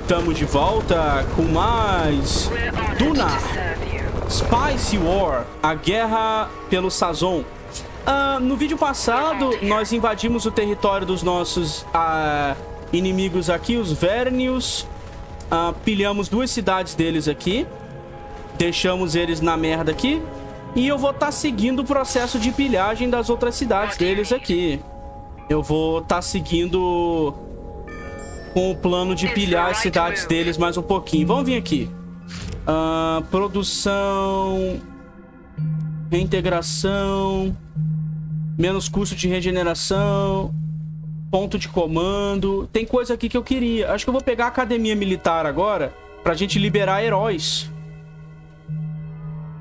estamos de volta com mais Duna Spice War, a guerra pelo Sazon. Uh, no vídeo passado, nós invadimos o território dos nossos uh, inimigos aqui, os Vernius. Uh, pilhamos duas cidades deles aqui. Deixamos eles na merda aqui. E eu vou estar tá seguindo o processo de pilhagem das outras cidades deles aqui. Eu vou estar tá seguindo com o plano de pilhar as cidades deles mais um pouquinho. Vamos vir aqui. Uh, produção... Reintegração... Menos custo de regeneração... Ponto de comando... Tem coisa aqui que eu queria. Acho que eu vou pegar a academia militar agora pra gente liberar heróis.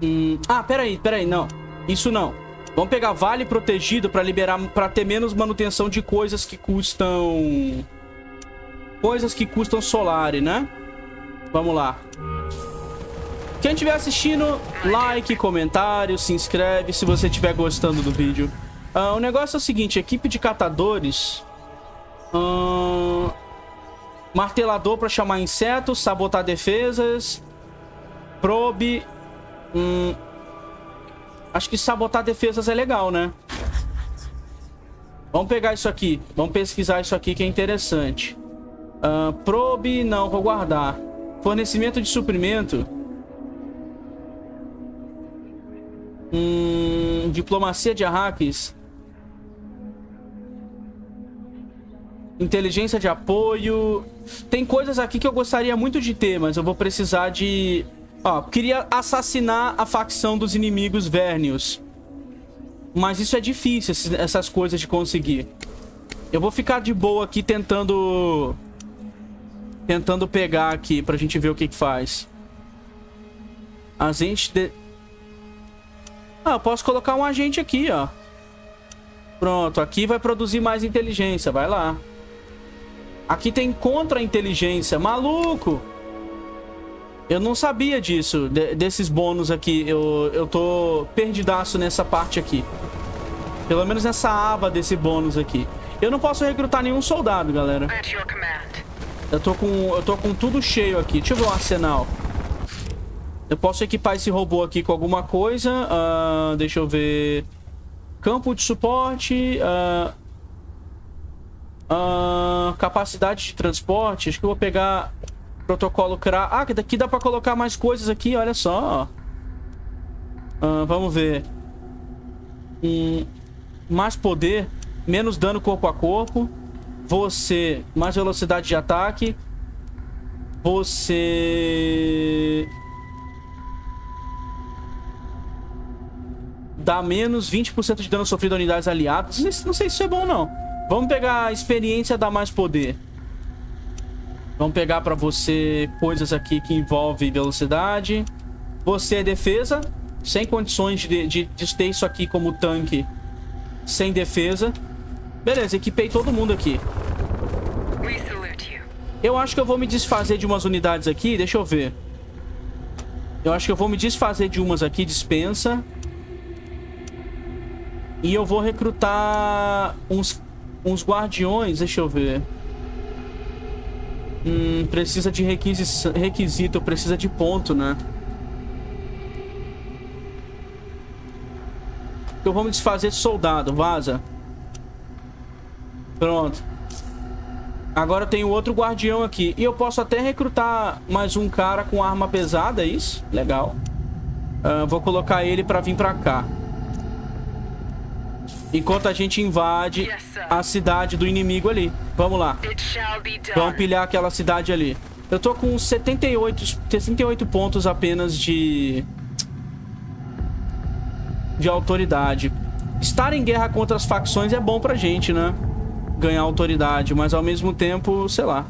Hum... Ah, peraí, peraí, não. Isso não. Vamos pegar vale protegido pra liberar... Pra ter menos manutenção de coisas que custam coisas que custam Solari, né? Vamos lá. Quem estiver assistindo, like, comentário, se inscreve se você estiver gostando do vídeo. Uh, o negócio é o seguinte, equipe de catadores... Uh, martelador para chamar insetos, sabotar defesas, probe... Hum, acho que sabotar defesas é legal, né? Vamos pegar isso aqui. Vamos pesquisar isso aqui que é interessante. Uh, probe, não, vou guardar. Fornecimento de suprimento. Hum, diplomacia de arraques. Inteligência de apoio. Tem coisas aqui que eu gostaria muito de ter, mas eu vou precisar de... Ó, queria assassinar a facção dos inimigos Vernius. Mas isso é difícil, essas coisas de conseguir. Eu vou ficar de boa aqui tentando Tentando pegar aqui pra gente ver o que que faz. Agente de... Ah, eu posso colocar um agente aqui, ó. Pronto, aqui vai produzir mais inteligência, vai lá. Aqui tem contra-inteligência, maluco! Eu não sabia disso, de, desses bônus aqui. Eu, eu tô perdidaço nessa parte aqui. Pelo menos nessa aba desse bônus aqui. Eu não posso recrutar nenhum soldado, galera. Eu tô com, eu tô com tudo cheio aqui. Deixa eu ver o arsenal. Eu posso equipar esse robô aqui com alguma coisa. Uh, deixa eu ver. Campo de suporte. Uh, uh, capacidade de transporte. Acho que eu vou pegar protocolo CRA. Ah, daqui dá pra colocar mais coisas aqui. Olha só. vamos ver. Um, mais poder. Menos dano corpo a corpo. Você, mais velocidade de ataque. Você... Dá menos 20% de dano sofrido a unidades aliadas. Não sei se isso é bom, não. Vamos pegar a experiência dar mais poder. Vamos pegar pra você coisas aqui que envolvem velocidade. Você é defesa. Sem condições de, de, de ter isso aqui como tanque. Sem defesa. Beleza, equipei todo mundo aqui. Eu acho que eu vou me desfazer de umas unidades aqui. Deixa eu ver. Eu acho que eu vou me desfazer de umas aqui. Dispensa. E eu vou recrutar uns, uns guardiões. Deixa eu ver. Hum, precisa de requisito. Precisa de ponto, né? Eu vou me desfazer de soldado. Vaza. Pronto. Agora tem outro guardião aqui. E eu posso até recrutar mais um cara com arma pesada, é isso? Legal. Uh, vou colocar ele pra vir pra cá. Enquanto a gente invade a cidade do inimigo ali. Vamos lá. Vamos pilhar aquela cidade ali. Eu tô com 78, 78 pontos apenas de... De autoridade. Estar em guerra contra as facções é bom pra gente, né? Ganhar autoridade, mas ao mesmo tempo, sei lá,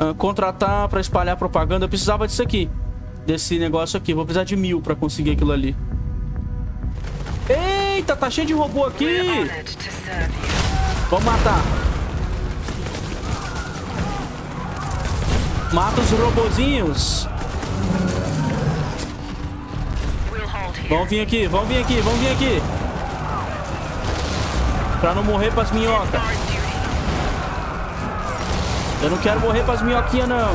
uh, contratar para espalhar propaganda. Eu precisava disso aqui, desse negócio aqui. Vou precisar de mil para conseguir aquilo ali. Eita, tá cheio de robô aqui! Vamos matar. Mata os robozinhos. Vamos vir aqui, vamos vir aqui, vamos vir aqui. Pra não morrer pras minhocas. Eu não quero morrer pras minhoquinhas, não.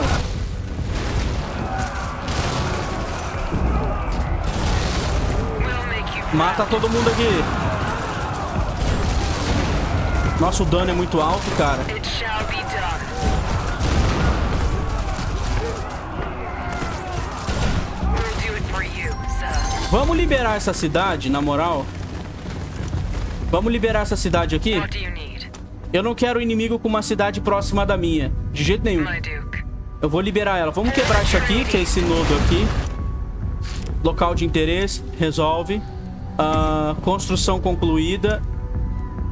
Mata todo mundo aqui. Nosso dano é muito alto, cara. Vamos liberar essa cidade, na moral. Vamos liberar essa cidade aqui. Eu não quero inimigo com uma cidade próxima da minha. De jeito nenhum. Eu vou liberar ela. Vamos quebrar isso aqui, que é esse nodo aqui. Local de interesse. Resolve. Uh, construção concluída.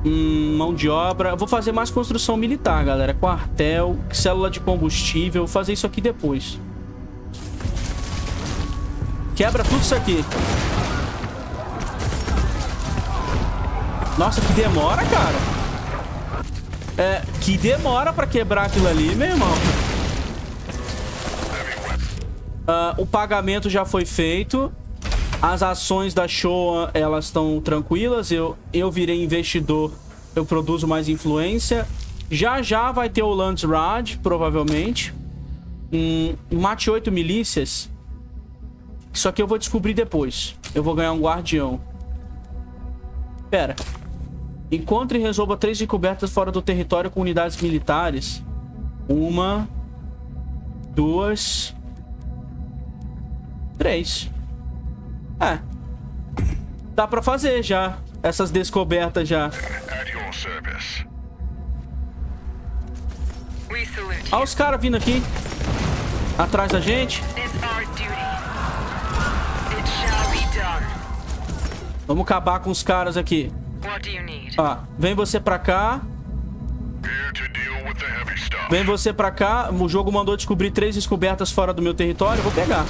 Hum, mão de obra. vou fazer mais construção militar, galera. Quartel, célula de combustível. Vou fazer isso aqui depois. Quebra tudo isso aqui. Nossa, que demora, cara. É, que demora pra quebrar aquilo ali, meu irmão. Uh, o pagamento já foi feito. As ações da Showa, elas estão tranquilas. Eu, eu virei investidor, eu produzo mais influência. Já já vai ter o Lance Rad, provavelmente. Um, mate 8 milícias. Isso aqui eu vou descobrir depois. Eu vou ganhar um guardião. Pera. Encontre e resolva três descobertas fora do território com unidades militares. Uma. Duas. Três. É. Dá pra fazer já. Essas descobertas já. Olha os caras vindo aqui. Atrás da gente. Vamos acabar com os caras aqui. Ah, vem você pra cá. Vem você pra cá. O jogo mandou descobrir três descobertas fora do meu território. vou pegar.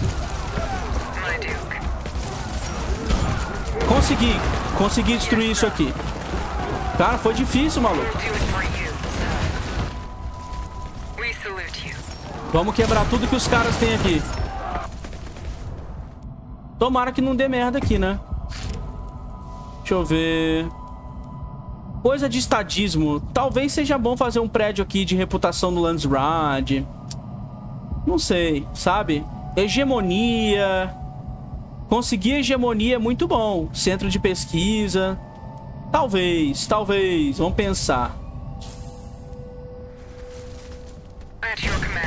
Consegui. Consegui destruir isso aqui. Cara, foi difícil, maluco. Vamos quebrar tudo que os caras têm aqui. Tomara que não dê merda aqui, né? Deixa eu ver... Coisa de estadismo. Talvez seja bom fazer um prédio aqui de reputação no Landsrad. Não sei, sabe? Hegemonia. Conseguir hegemonia é muito bom. Centro de pesquisa. Talvez, talvez. Vamos pensar.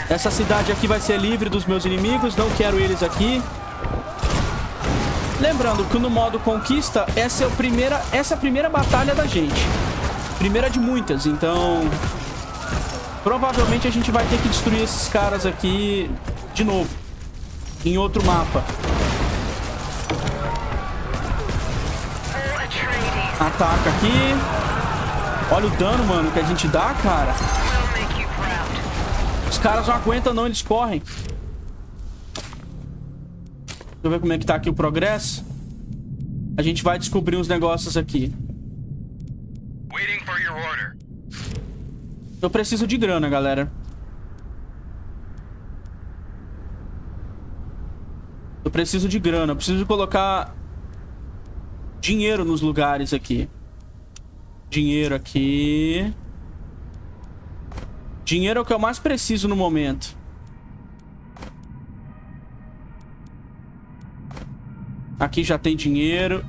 Essa cidade aqui vai ser livre dos meus inimigos. Não quero eles aqui. Lembrando que no modo conquista, essa é, a primeira, essa é a primeira batalha da gente. Primeira de muitas, então... Provavelmente a gente vai ter que destruir esses caras aqui de novo. Em outro mapa. Ataca aqui. Olha o dano, mano, que a gente dá, cara. Os caras não aguentam não, eles correm. Deixa eu ver como é que tá aqui o progresso. A gente vai descobrir uns negócios aqui. Eu preciso de grana, galera. Eu preciso de grana. Eu preciso colocar dinheiro nos lugares aqui. Dinheiro aqui. Dinheiro é o que eu mais preciso no momento. Aqui já tem dinheiro.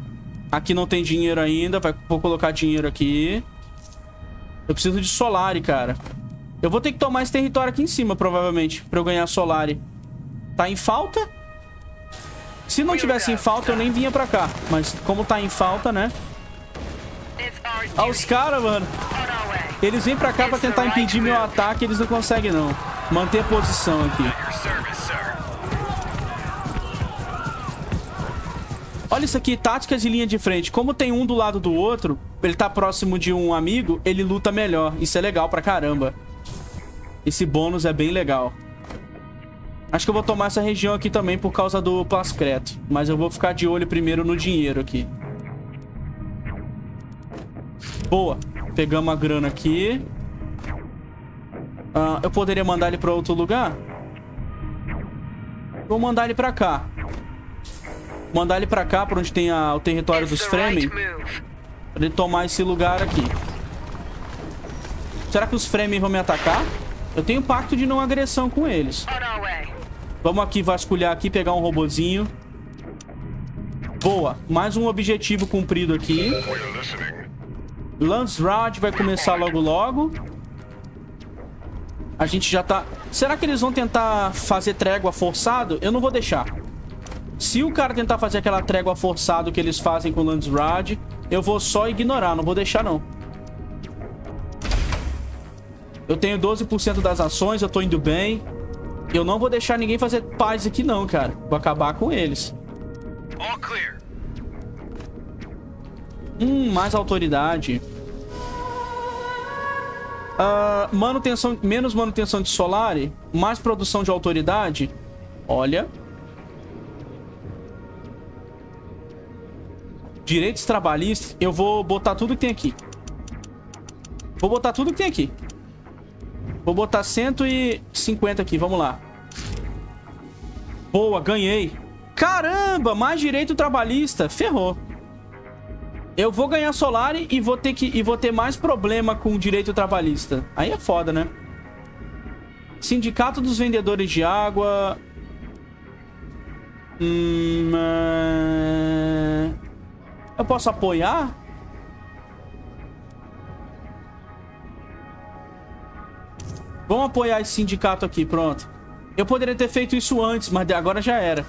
Aqui não tem dinheiro ainda. Vai, vou colocar dinheiro aqui. Eu preciso de Solari, cara. Eu vou ter que tomar esse território aqui em cima, provavelmente, pra eu ganhar Solari. Tá em falta? Se não tivesse em falta, eu nem vinha pra cá. Mas como tá em falta, né? Olha os caras, mano. Eles vêm pra cá pra tentar impedir meu ataque, eles não conseguem, não. Manter a posição aqui. Olha isso aqui, táticas de linha de frente. Como tem um do lado do outro, ele tá próximo de um amigo, ele luta melhor. Isso é legal pra caramba. Esse bônus é bem legal. Acho que eu vou tomar essa região aqui também por causa do Plascreto. Mas eu vou ficar de olho primeiro no dinheiro aqui. Boa. Pegamos a grana aqui. Uh, eu poderia mandar ele pra outro lugar? Vou mandar ele pra cá mandar ele pra cá, pra onde tem a, o território dos Fremen. Pra ele tomar esse lugar aqui. Será que os Fremen vão me atacar? Eu tenho pacto de não agressão com eles. Vamos aqui vasculhar aqui, pegar um robozinho. Boa. Mais um objetivo cumprido aqui. Rod vai começar logo logo. A gente já tá... Será que eles vão tentar fazer trégua forçado? Eu não vou deixar. Se o cara tentar fazer aquela trégua forçado que eles fazem com o Rod, eu vou só ignorar, não vou deixar não. Eu tenho 12% das ações, eu tô indo bem. Eu não vou deixar ninguém fazer paz aqui não, cara. Vou acabar com eles. Hum, mais autoridade. Uh, manutenção, menos manutenção de solar, mais produção de autoridade. Olha. Direitos trabalhistas. Eu vou botar tudo que tem aqui. Vou botar tudo que tem aqui. Vou botar 150 aqui, vamos lá. Boa, ganhei. Caramba, mais direito trabalhista. Ferrou. Eu vou ganhar Solari e vou ter que e vou ter mais problema com direito trabalhista. Aí é foda, né? Sindicato dos vendedores de água. Hum, uh... Eu posso apoiar? Vamos apoiar esse sindicato aqui, pronto. Eu poderia ter feito isso antes, mas agora já era.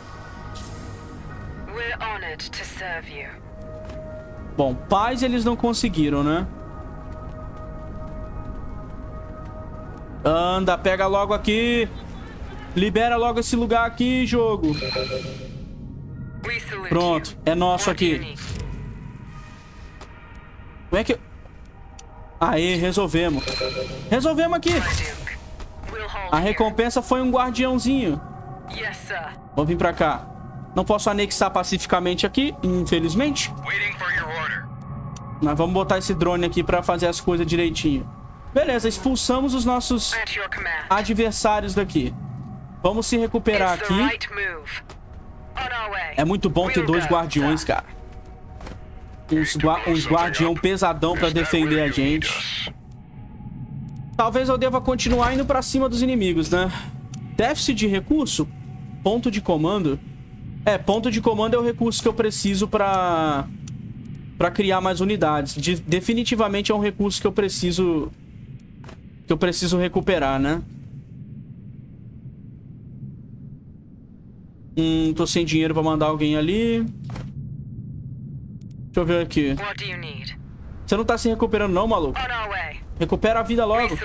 Bom, paz eles não conseguiram, né? Anda, pega logo aqui. Libera logo esse lugar aqui, jogo. Pronto, é nosso aqui. Como é que... Aê, resolvemos. Resolvemos aqui. A recompensa foi um guardiãozinho. Vamos vir pra cá. Não posso anexar pacificamente aqui, infelizmente. Mas vamos botar esse drone aqui pra fazer as coisas direitinho. Beleza, expulsamos os nossos adversários daqui. Vamos se recuperar aqui. É muito bom ter dois guardiões, cara. Uns, gua uns guardião pesadão pra defender a gente. Talvez eu deva continuar indo pra cima dos inimigos, né? Déficit de recurso? Ponto de comando? É, ponto de comando é o recurso que eu preciso pra... Pra criar mais unidades. De definitivamente é um recurso que eu preciso... Que eu preciso recuperar, né? Hum, tô sem dinheiro pra mandar alguém ali. Deixa eu ver aqui. Você não tá se recuperando não, maluco? Recupera a vida logo.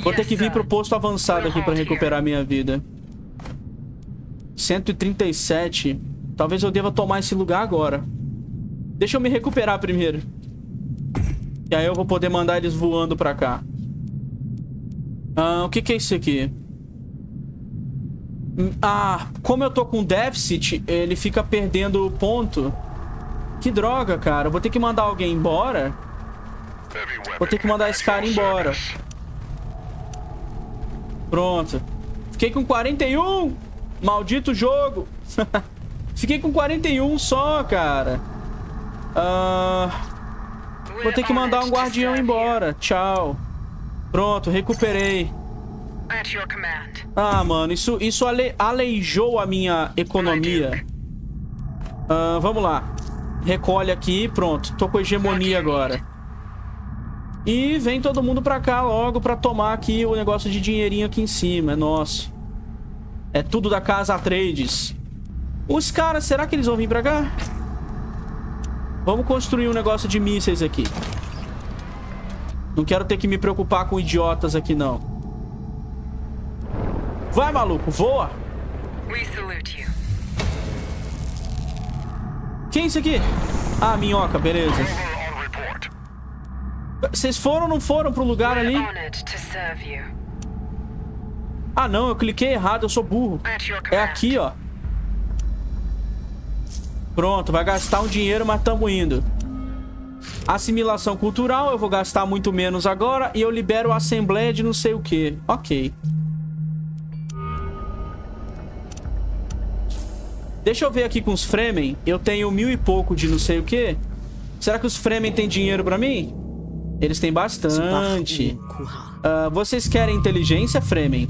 Vou ter que vir pro posto avançado aqui pra recuperar minha vida. 137. Talvez eu deva tomar esse lugar agora. Deixa eu me recuperar primeiro. E aí eu vou poder mandar eles voando pra cá. Ah, o que que é isso aqui? Ah, como eu tô com déficit, ele fica perdendo ponto. Que droga, cara. Eu vou ter que mandar alguém embora. Vou ter que mandar esse cara embora. Pronto. Fiquei com 41. Maldito jogo. Fiquei com 41 só, cara. Uh... Vou ter que mandar um guardião embora. Tchau. Pronto, recuperei. Ah, mano, isso, isso ale, aleijou a minha economia. Uh, vamos lá. Recolhe aqui, pronto. Tô com hegemonia agora. E vem todo mundo pra cá logo pra tomar aqui o negócio de dinheirinho aqui em cima. É nosso. É tudo da casa Trades. Os caras, será que eles vão vir pra cá? Vamos construir um negócio de mísseis aqui. Não quero ter que me preocupar com idiotas aqui, não. Vai, maluco, voa! Quem é isso aqui? Ah, minhoca, beleza. Vocês foram ou não foram pro lugar ali? Ah, não, eu cliquei errado, eu sou burro. É aqui, ó. Pronto, vai gastar um dinheiro, mas tamo indo. Assimilação cultural, eu vou gastar muito menos agora. E eu libero a assembleia de não sei o que. Ok. Deixa eu ver aqui com os Fremen. Eu tenho mil e pouco de não sei o que. Será que os Fremen têm dinheiro pra mim? Eles têm bastante. Uh, vocês querem inteligência, Fremen?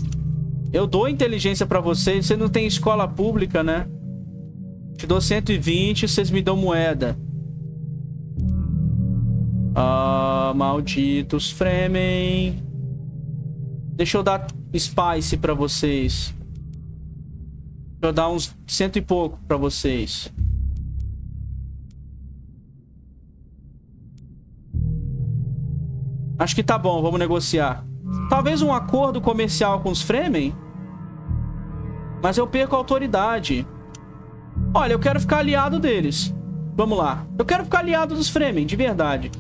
Eu dou inteligência pra vocês. Você não tem escola pública, né? Te dou 120, vocês me dão moeda. Ah, malditos Fremen. Deixa eu dar Spice pra vocês. Deixa dar uns cento e pouco pra vocês. Acho que tá bom, vamos negociar. Talvez um acordo comercial com os Fremen? Mas eu perco a autoridade. Olha, eu quero ficar aliado deles. Vamos lá. Eu quero ficar aliado dos Fremen, de verdade.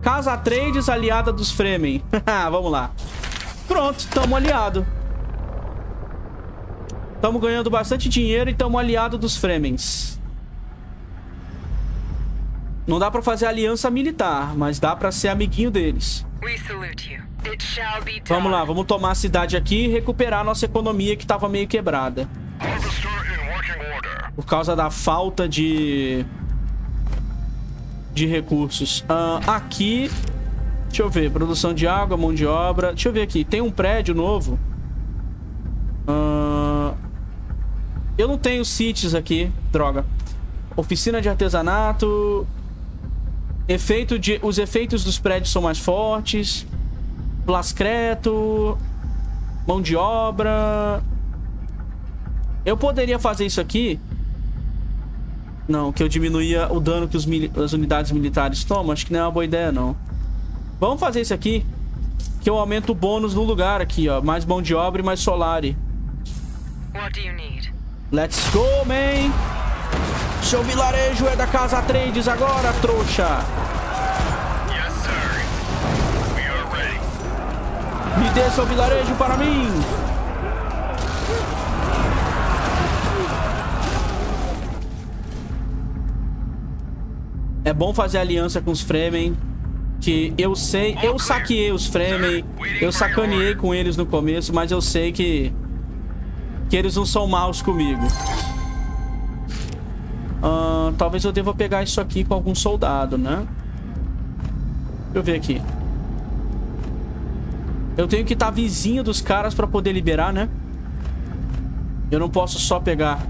Casa Trades, aliada dos Fremen. Vamos lá. Pronto, tamo aliado. Tamo ganhando bastante dinheiro e tamo aliado dos Fremens. Não dá pra fazer aliança militar, mas dá pra ser amiguinho deles. Vamos lá, vamos tomar a cidade aqui e recuperar nossa economia que tava meio quebrada. Por causa da falta de... De recursos. Uh, aqui... Deixa eu ver, produção de água, mão de obra. Deixa eu ver aqui, tem um prédio novo. Eu não tenho cities aqui, droga. Oficina de artesanato. Efeito de... Os efeitos dos prédios são mais fortes. Plascreto. Mão de obra. Eu poderia fazer isso aqui. Não, que eu diminuía o dano que os as unidades militares tomam. Acho que não é uma boa ideia, não. Vamos fazer isso aqui. Que eu aumento o bônus no lugar aqui, ó. Mais mão de obra e mais solari. Let's go, man! Seu vilarejo é da Casa Trades agora, trouxa! Me dê seu vilarejo para mim! É bom fazer aliança com os Fremen. Que eu sei... Eu saqueei os Fremen. Eu sacaneei com eles no começo, mas eu sei que... Que eles não são maus comigo. Uh, talvez eu deva pegar isso aqui com algum soldado, né? Deixa eu ver aqui. Eu tenho que estar tá vizinho dos caras pra poder liberar, né? Eu não posso só pegar.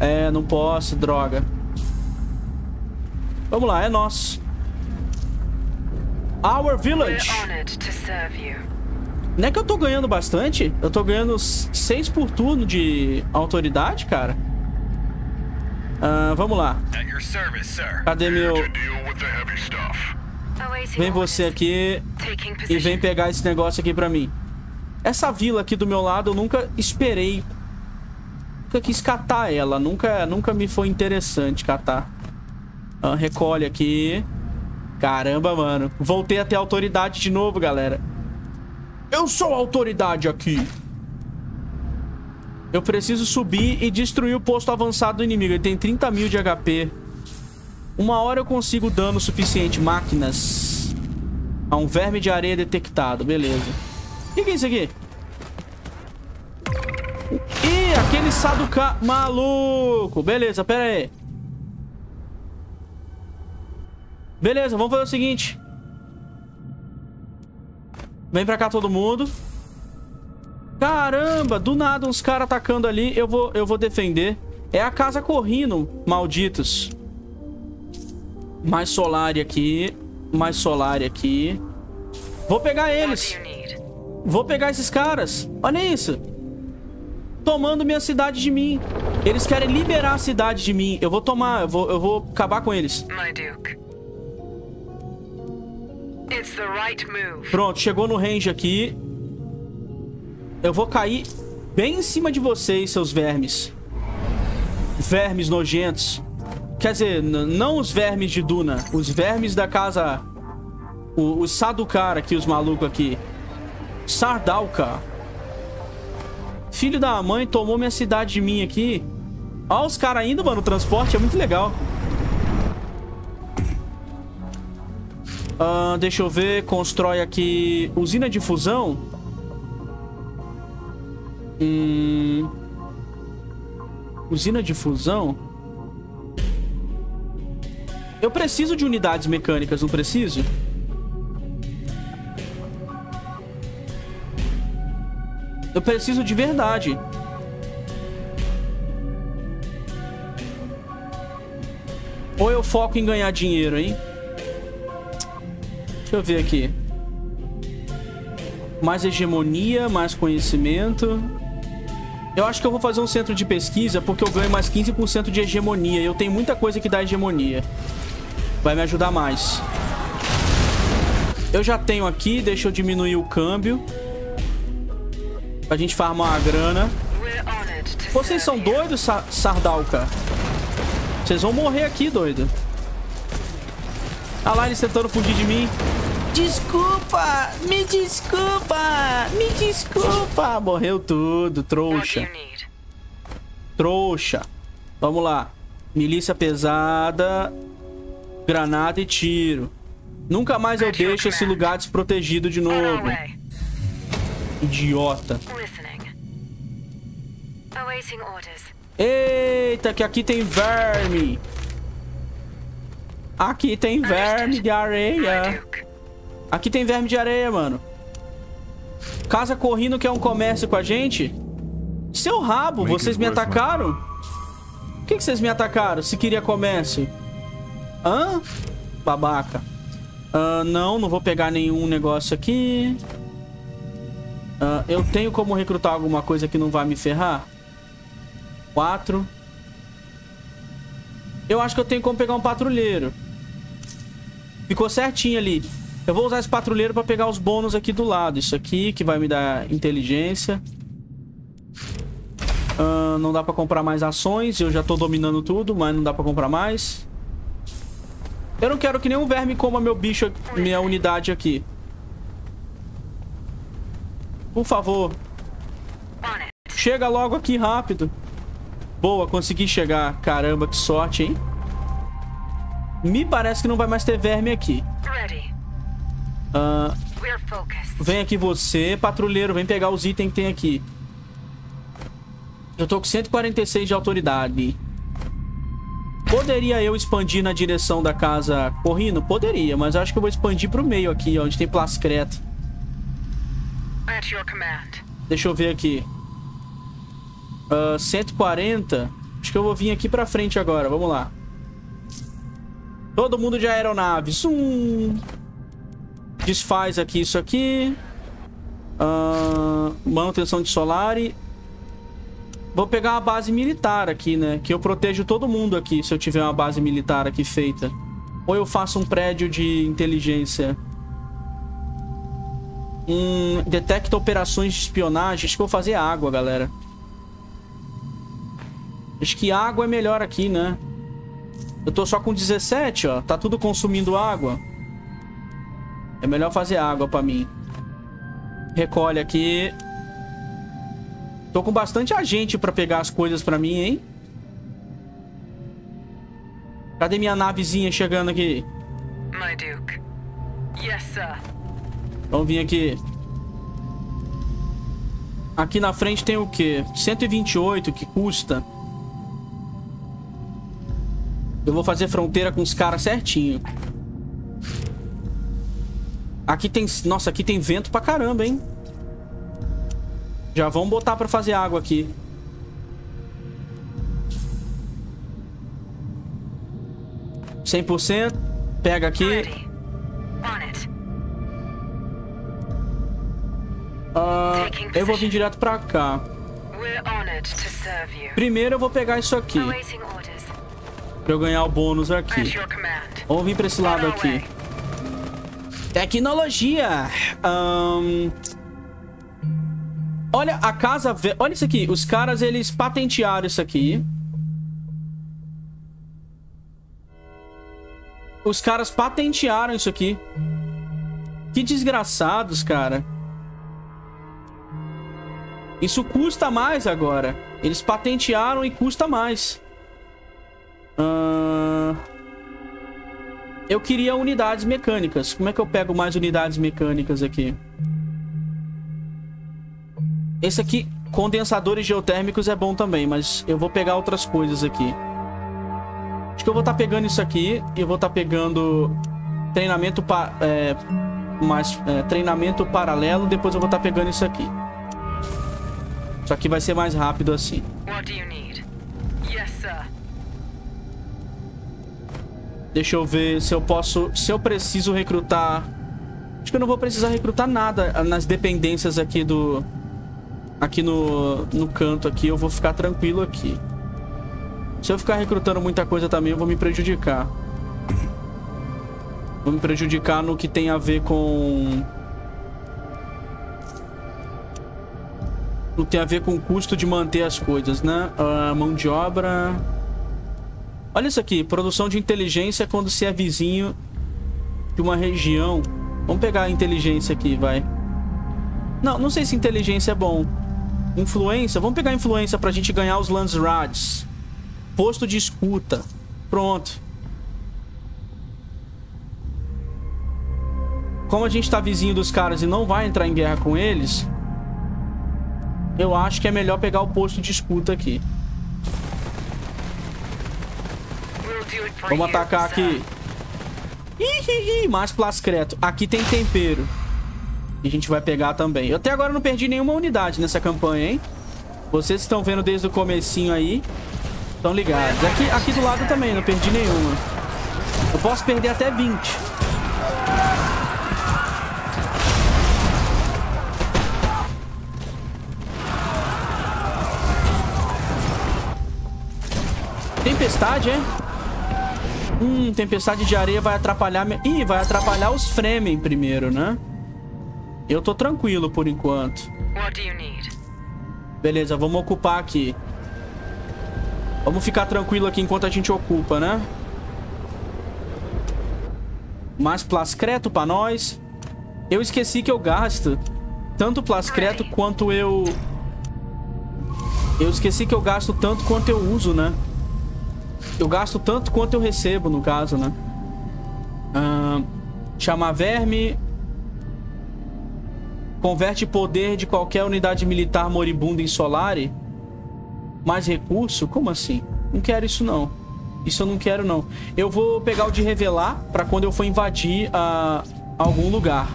É, não posso, droga. Vamos lá, é nosso. Our Village. Não é que eu tô ganhando bastante? Eu tô ganhando 6 por turno de autoridade, cara. Uh, vamos lá. Cadê meu... Vem você aqui e vem pegar esse negócio aqui pra mim. Essa vila aqui do meu lado eu nunca esperei. Nunca quis catar ela. Nunca, nunca me foi interessante catar. Ah, recolhe aqui. Caramba, mano. Voltei a ter autoridade de novo, galera. Eu sou a autoridade aqui. Eu preciso subir e destruir o posto avançado do inimigo. Ele tem 30 mil de HP. Uma hora eu consigo dano suficiente. Máquinas. Ah, um verme de areia detectado. Beleza. O que, que é isso aqui? Ih, aquele Saduka maluco. Beleza, pera aí. Beleza, vamos fazer o seguinte. Vem pra cá todo mundo. Caramba, do nada uns caras atacando ali. Eu vou, eu vou defender. É a casa correndo, malditos. Mais solar aqui. Mais solar aqui. Vou pegar eles. Vou pegar esses caras. Olha isso. Tomando minha cidade de mim. Eles querem liberar a cidade de mim. Eu vou tomar, eu vou, eu vou acabar com eles. Pronto, chegou no range aqui. Eu vou cair bem em cima de vocês, seus vermes. Vermes nojentos. Quer dizer, não os vermes de Duna. Os vermes da casa... O, os Sadukar aqui, os malucos aqui. Sardauka. Filho da mãe tomou minha cidade de mim aqui. Olha os caras indo, mano. O transporte é muito legal. Uh, deixa eu ver. Constrói aqui usina de fusão. Hum... Usina de fusão? Eu preciso de unidades mecânicas, não preciso? Eu preciso de verdade. Ou eu foco em ganhar dinheiro, hein? Deixa eu ver aqui. Mais hegemonia, mais conhecimento. Eu acho que eu vou fazer um centro de pesquisa porque eu ganho mais 15% de hegemonia. Eu tenho muita coisa que dá hegemonia. Vai me ajudar mais. Eu já tenho aqui, deixa eu diminuir o câmbio. Pra gente farmar a grana. Vocês são doidos, Sa? Vocês vão morrer aqui, doido. Ah lá, eles tentando fugir de mim. Desculpa! Me desculpa! Me desculpa! Morreu tudo, trouxa. Trouxa. Vamos lá. Milícia pesada. Granada e tiro. Nunca mais eu deixo esse lugar desprotegido de novo. Idiota. Eita, que aqui tem verme. Aqui tem verme de areia. Aqui tem verme de areia, mano. Casa correndo que é um comércio com a gente. Seu rabo, vocês me atacaram? Por que, que vocês me atacaram se queria comércio? Hã? Babaca. Uh, não, não vou pegar nenhum negócio aqui. Uh, eu tenho como recrutar alguma coisa que não vai me ferrar? Quatro. Eu acho que eu tenho como pegar um patrulheiro. Ficou certinho ali. Eu vou usar esse patrulheiro pra pegar os bônus aqui do lado. Isso aqui, que vai me dar inteligência. Uh, não dá pra comprar mais ações. Eu já tô dominando tudo, mas não dá pra comprar mais. Eu não quero que nenhum verme coma meu bicho, minha unidade aqui. Por favor. Chega logo aqui rápido. Boa, consegui chegar. Caramba, que sorte, hein? Me parece que não vai mais ter verme aqui. Uh, vem aqui você, patrulheiro. Vem pegar os itens que tem aqui. Eu tô com 146 de autoridade. Poderia eu expandir na direção da casa correndo? Poderia, mas acho que eu vou expandir pro meio aqui, onde tem plascreta. Deixa eu ver aqui. Uh, 140. Acho que eu vou vir aqui pra frente agora. Vamos lá. Todo mundo de aeronave. Zoom. Desfaz aqui isso aqui. Uh, manutenção de Solari. Vou pegar uma base militar aqui, né? Que eu protejo todo mundo aqui se eu tiver uma base militar aqui feita. Ou eu faço um prédio de inteligência. Hum, detecta operações de espionagem. Acho que vou fazer água, galera. Acho que água é melhor aqui, né? Eu tô só com 17, ó. Tá tudo consumindo água. É melhor fazer água pra mim. Recolhe aqui. Tô com bastante agente pra pegar as coisas pra mim, hein? Cadê minha navezinha chegando aqui? My Duke. Yes, sir. Vamos vir aqui. Aqui na frente tem o quê? 128 que custa. Eu vou fazer fronteira com os caras certinho. Aqui tem... Nossa, aqui tem vento pra caramba, hein? Já vamos botar pra fazer água aqui. Cem por cento. Pega aqui. Uh, eu vou vir direto pra cá. Primeiro eu vou pegar isso aqui. Pra eu ganhar o bônus aqui. Vamos vir pra esse lado aqui. Tecnologia. Um... Olha a casa... Olha isso aqui. Os caras, eles patentearam isso aqui. Os caras patentearam isso aqui. Que desgraçados, cara. Isso custa mais agora. Eles patentearam e custa mais. Uh... Eu queria unidades mecânicas. Como é que eu pego mais unidades mecânicas aqui? Esse aqui, condensadores geotérmicos é bom também, mas eu vou pegar outras coisas aqui. Acho que eu vou estar tá pegando isso aqui e vou estar tá pegando treinamento, pa, é, mais, é, treinamento paralelo. Depois eu vou estar tá pegando isso aqui. Isso aqui vai ser mais rápido assim. What do you need? Yes, sir. Deixa eu ver se eu posso... Se eu preciso recrutar... Acho que eu não vou precisar recrutar nada nas dependências aqui do... Aqui no, no canto aqui. Eu vou ficar tranquilo aqui. Se eu ficar recrutando muita coisa também, eu vou me prejudicar. Vou me prejudicar no que tem a ver com... Não tem a ver com o custo de manter as coisas, né? Uh, mão de obra... Olha isso aqui, produção de inteligência quando se é vizinho de uma região. Vamos pegar a inteligência aqui, vai. Não, não sei se inteligência é bom. Influência, vamos pegar influência pra gente ganhar os Landsrads. Posto de escuta. Pronto. Como a gente tá vizinho dos caras e não vai entrar em guerra com eles, eu acho que é melhor pegar o posto de escuta aqui. Vamos atacar aqui. Ih, mais plascreto. Aqui tem tempero. E a gente vai pegar também. Eu até agora não perdi nenhuma unidade nessa campanha, hein? Vocês estão vendo desde o comecinho aí. Estão ligados. Aqui, aqui do lado também, não perdi nenhuma. Eu posso perder até 20. Tempestade, é? Hum, tempestade de areia vai atrapalhar... Ih, vai atrapalhar os Fremen primeiro, né? Eu tô tranquilo por enquanto. Beleza, vamos ocupar aqui. Vamos ficar tranquilo aqui enquanto a gente ocupa, né? Mais plascreto pra nós. Eu esqueci que eu gasto tanto plascreto quanto eu... Eu esqueci que eu gasto tanto quanto eu uso, né? Eu gasto tanto quanto eu recebo, no caso, né? Uh, chamar verme. Converte poder de qualquer unidade militar moribunda em Solari. Mais recurso? Como assim? Não quero isso, não. Isso eu não quero, não. Eu vou pegar o de revelar pra quando eu for invadir uh, algum lugar.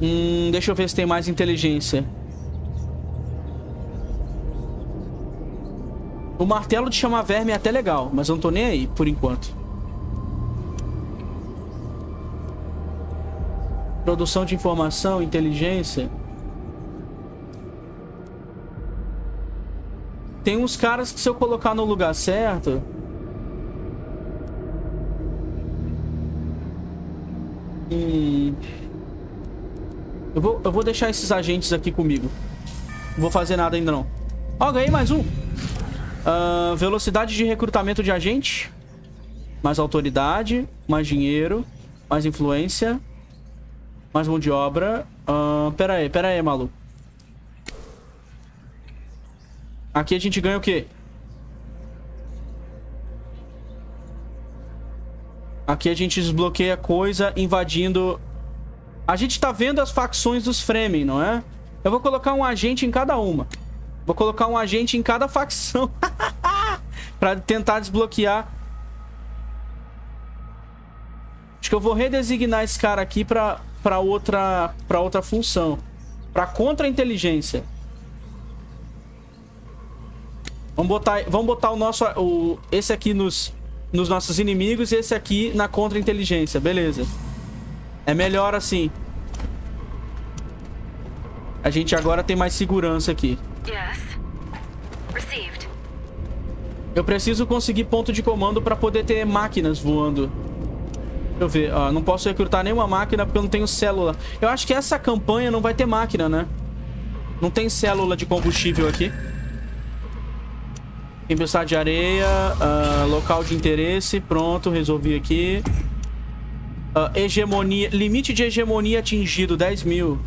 Hum, deixa eu ver se tem mais inteligência. O martelo de chamar verme é até legal, mas eu não tô nem aí, por enquanto. Produção de informação, inteligência. Tem uns caras que se eu colocar no lugar certo... Hum... Eu vou, eu vou deixar esses agentes aqui comigo. Não vou fazer nada ainda não. Ó, ganhei mais um. Uh, velocidade de recrutamento de agente. Mais autoridade. Mais dinheiro. Mais influência. Mais mão de obra. Uh, pera aí, pera aí, maluco. Aqui a gente ganha o quê? Aqui a gente desbloqueia coisa invadindo... A gente tá vendo as facções dos Fremen, não é? Eu vou colocar um agente em cada uma. Vou colocar um agente em cada facção. pra tentar desbloquear. Acho que eu vou redesignar esse cara aqui pra, pra, outra, pra outra função. Pra contra-inteligência. Vamos botar, vamos botar o nosso... O, esse aqui nos, nos nossos inimigos e esse aqui na contra-inteligência. Beleza. É melhor assim. A gente agora tem mais segurança aqui. Eu preciso conseguir ponto de comando para poder ter máquinas voando. Deixa eu ver. Ó, não posso recrutar nenhuma máquina porque eu não tenho célula. Eu acho que essa campanha não vai ter máquina, né? Não tem célula de combustível aqui. Tempestade de areia. Uh, local de interesse. Pronto, resolvi aqui. Uh, hegemonia. Limite de hegemonia atingido. 10 mil.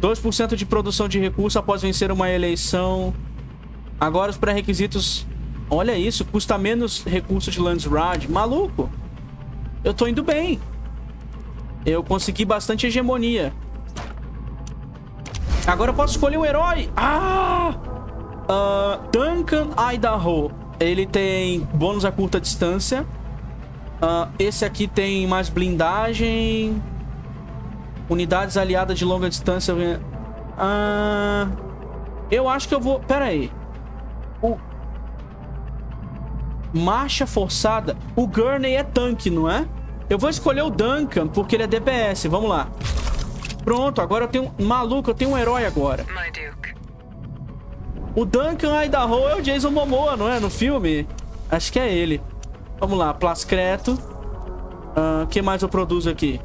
2% de produção de recurso após vencer uma eleição. Agora os pré-requisitos... Olha isso, custa menos recurso de Landsrad. Maluco! Eu tô indo bem. Eu consegui bastante hegemonia. Agora eu posso escolher um herói. Ah! Uh, Duncan Idaho. Ele tem bônus a curta distância. Uh, esse aqui tem mais blindagem. Unidades aliadas de longa distância. Uh, eu acho que eu vou... Pera aí. O... Marcha forçada. O Gurney é tanque, não é? Eu vou escolher o Duncan, porque ele é DPS. Vamos lá. Pronto, agora eu tenho... Maluco, eu tenho um herói agora. O Duncan Idaho é o Jason Momoa, não é? No filme? Acho que é ele. Vamos lá, Plascreto. O uh, que mais eu produzo aqui?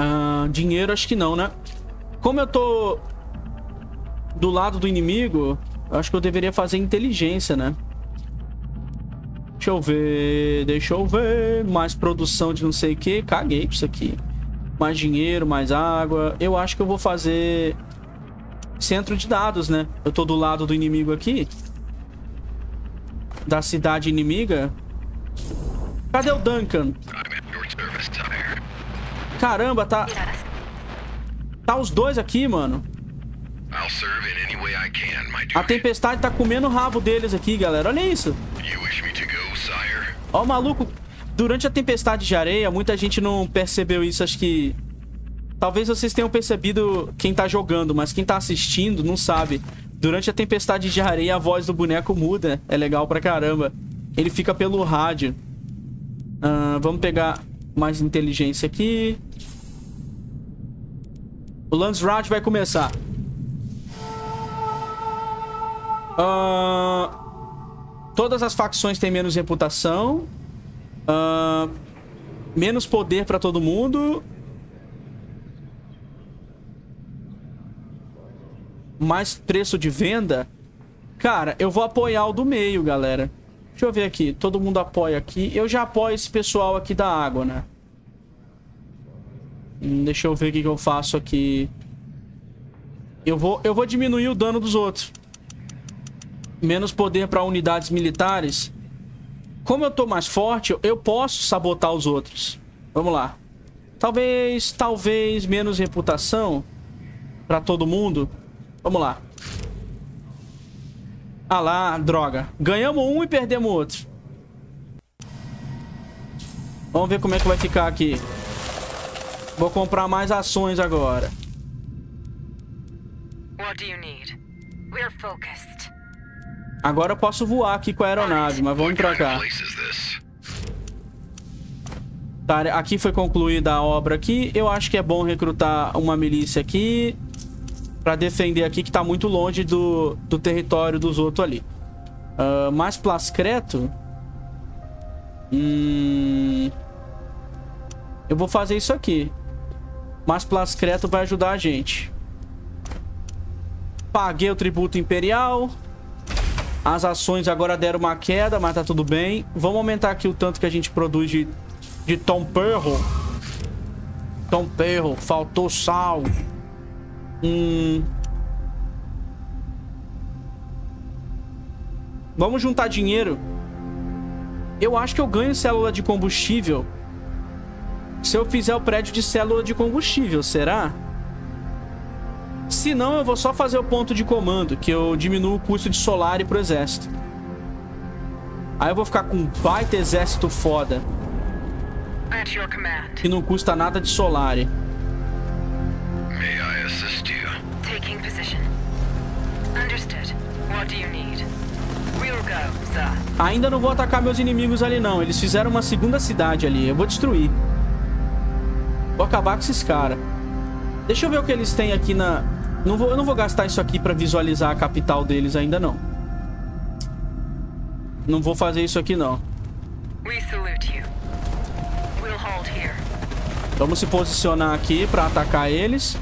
Uh, dinheiro, acho que não, né? Como eu tô do lado do inimigo, acho que eu deveria fazer inteligência, né? Deixa eu ver, deixa eu ver. Mais produção de não sei o que. Caguei pra isso aqui. Mais dinheiro, mais água. Eu acho que eu vou fazer centro de dados, né? Eu tô do lado do inimigo aqui. Da cidade inimiga. Cadê o Duncan? Caramba, tá... Tá os dois aqui, mano. A tempestade tá comendo o rabo deles aqui, galera. Olha isso. Ó o maluco. Durante a tempestade de areia, muita gente não percebeu isso. Acho que... Talvez vocês tenham percebido quem tá jogando, mas quem tá assistindo não sabe. Durante a tempestade de areia, a voz do boneco muda. É legal pra caramba. Ele fica pelo rádio. Uh, vamos pegar mais inteligência aqui. O Lance Rod vai começar. Uh, todas as facções têm menos reputação. Uh, menos poder pra todo mundo. Mais preço de venda. Cara, eu vou apoiar o do meio, galera. Deixa eu ver aqui. Todo mundo apoia aqui. Eu já apoio esse pessoal aqui da água, né? Hum, deixa eu ver o que, que eu faço aqui. Eu vou, eu vou diminuir o dano dos outros. Menos poder para unidades militares. Como eu tô mais forte, eu posso sabotar os outros. Vamos lá. Talvez, talvez menos reputação para todo mundo. Vamos lá. Ah lá, droga. Ganhamos um e perdemos outro. Vamos ver como é que vai ficar aqui. Vou comprar mais ações agora. Agora eu posso voar aqui com a aeronave, mas vamos pra cá. Tá, aqui foi concluída a obra aqui. Eu acho que é bom recrutar uma milícia aqui pra defender aqui, que tá muito longe do, do território dos outros ali. Uh, mais plascreto. Hum... Eu vou fazer isso aqui. Mais plascreto vai ajudar a gente. Paguei o tributo imperial. As ações agora deram uma queda, mas tá tudo bem. Vamos aumentar aqui o tanto que a gente produz de, de Tom Perro. Tom Perro, faltou sal. Hum. Vamos juntar dinheiro. Eu acho que eu ganho célula de combustível. Se eu fizer o prédio de célula de combustível, será? Se não, eu vou só fazer o ponto de comando, que eu diminuo o custo de solar pro exército. Aí eu vou ficar com um baita exército foda. Que não custa nada de solare. Ainda não vou atacar meus inimigos ali, não. Eles fizeram uma segunda cidade ali. Eu vou destruir. Vou acabar com esses caras. Deixa eu ver o que eles têm aqui na... Não vou, eu não vou gastar isso aqui pra visualizar a capital deles ainda, não. Não vou fazer isso aqui, não. Vamos se posicionar aqui pra atacar eles.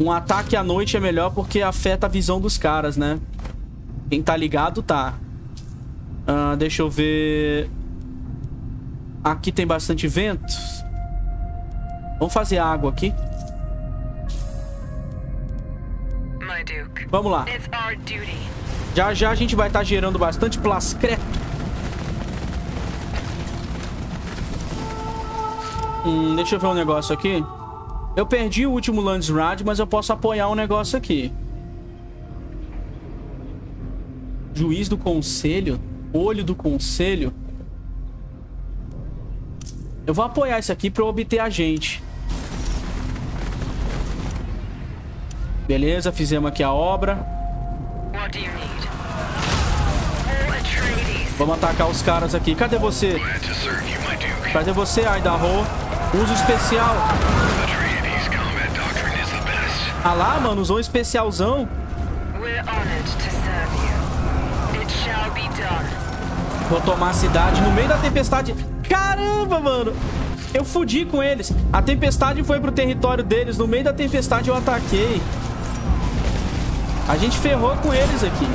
Um ataque à noite é melhor porque afeta a visão dos caras, né? Quem tá ligado, tá. Uh, deixa eu ver... Aqui tem bastante vento. Vamos fazer água aqui. Vamos lá. Já já a gente vai estar tá gerando bastante plascreto. Hum, deixa eu ver um negócio aqui. Eu perdi o último Landsrad, mas eu posso apoiar um negócio aqui. Juiz do conselho. Olho do conselho. Eu vou apoiar isso aqui para obter a gente. Beleza, fizemos aqui a obra. Vamos atacar os caras aqui. Cadê você? Cadê você, Idaho? Uso especial. Ah lá, mano, usou um especialzão. We're honored to serve you. It shall be done. Vou tomar a cidade no meio da tempestade. Caramba, mano. Eu fudi com eles. A tempestade foi pro território deles. No meio da tempestade eu ataquei. A gente ferrou com eles aqui.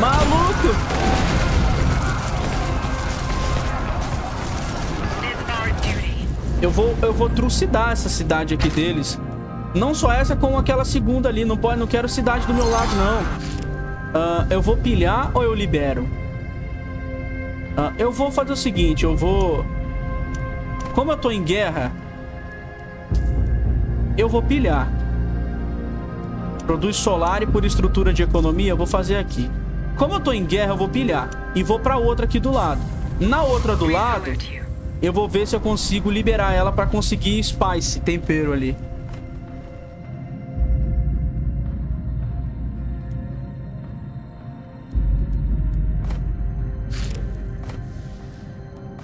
Maluco. Eu vou, eu vou trucidar essa cidade aqui deles. Não só essa, como aquela segunda ali. Não, pode, não quero cidade do meu lado, não. Ah, eu vou pilhar ou eu libero? Ah, eu vou fazer o seguinte, eu vou... Como eu tô em guerra, eu vou pilhar. Produz solar e por estrutura de economia, eu vou fazer aqui. Como eu tô em guerra, eu vou pilhar. E vou pra outra aqui do lado. Na outra do lado. Eu vou ver se eu consigo liberar ela pra conseguir spice, tempero ali.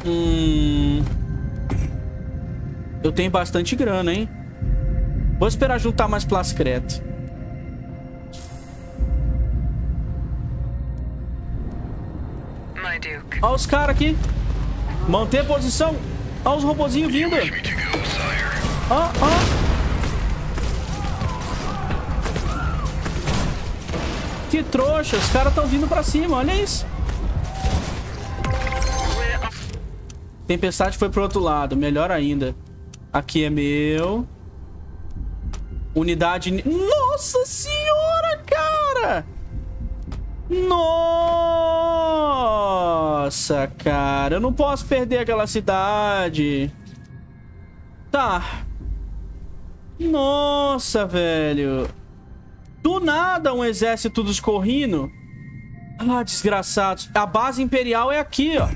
Hum... Eu tenho bastante grana, hein? Vou esperar juntar mais plascreto. My Duke. Olha os caras aqui. Manter posição. Olha os robozinhos vindo. Go, sire. Ó, ó. Que trouxa. Os caras estão vindo pra cima. Olha isso. Tempestade foi pro outro lado. Melhor ainda. Aqui é meu. Unidade... ni- Nossa senhora, cara! Nossa, cara. Eu não posso perder aquela cidade. Tá. Nossa, velho. Do nada um exército dos corrinos. Ah, desgraçados. A base imperial é aqui, ó.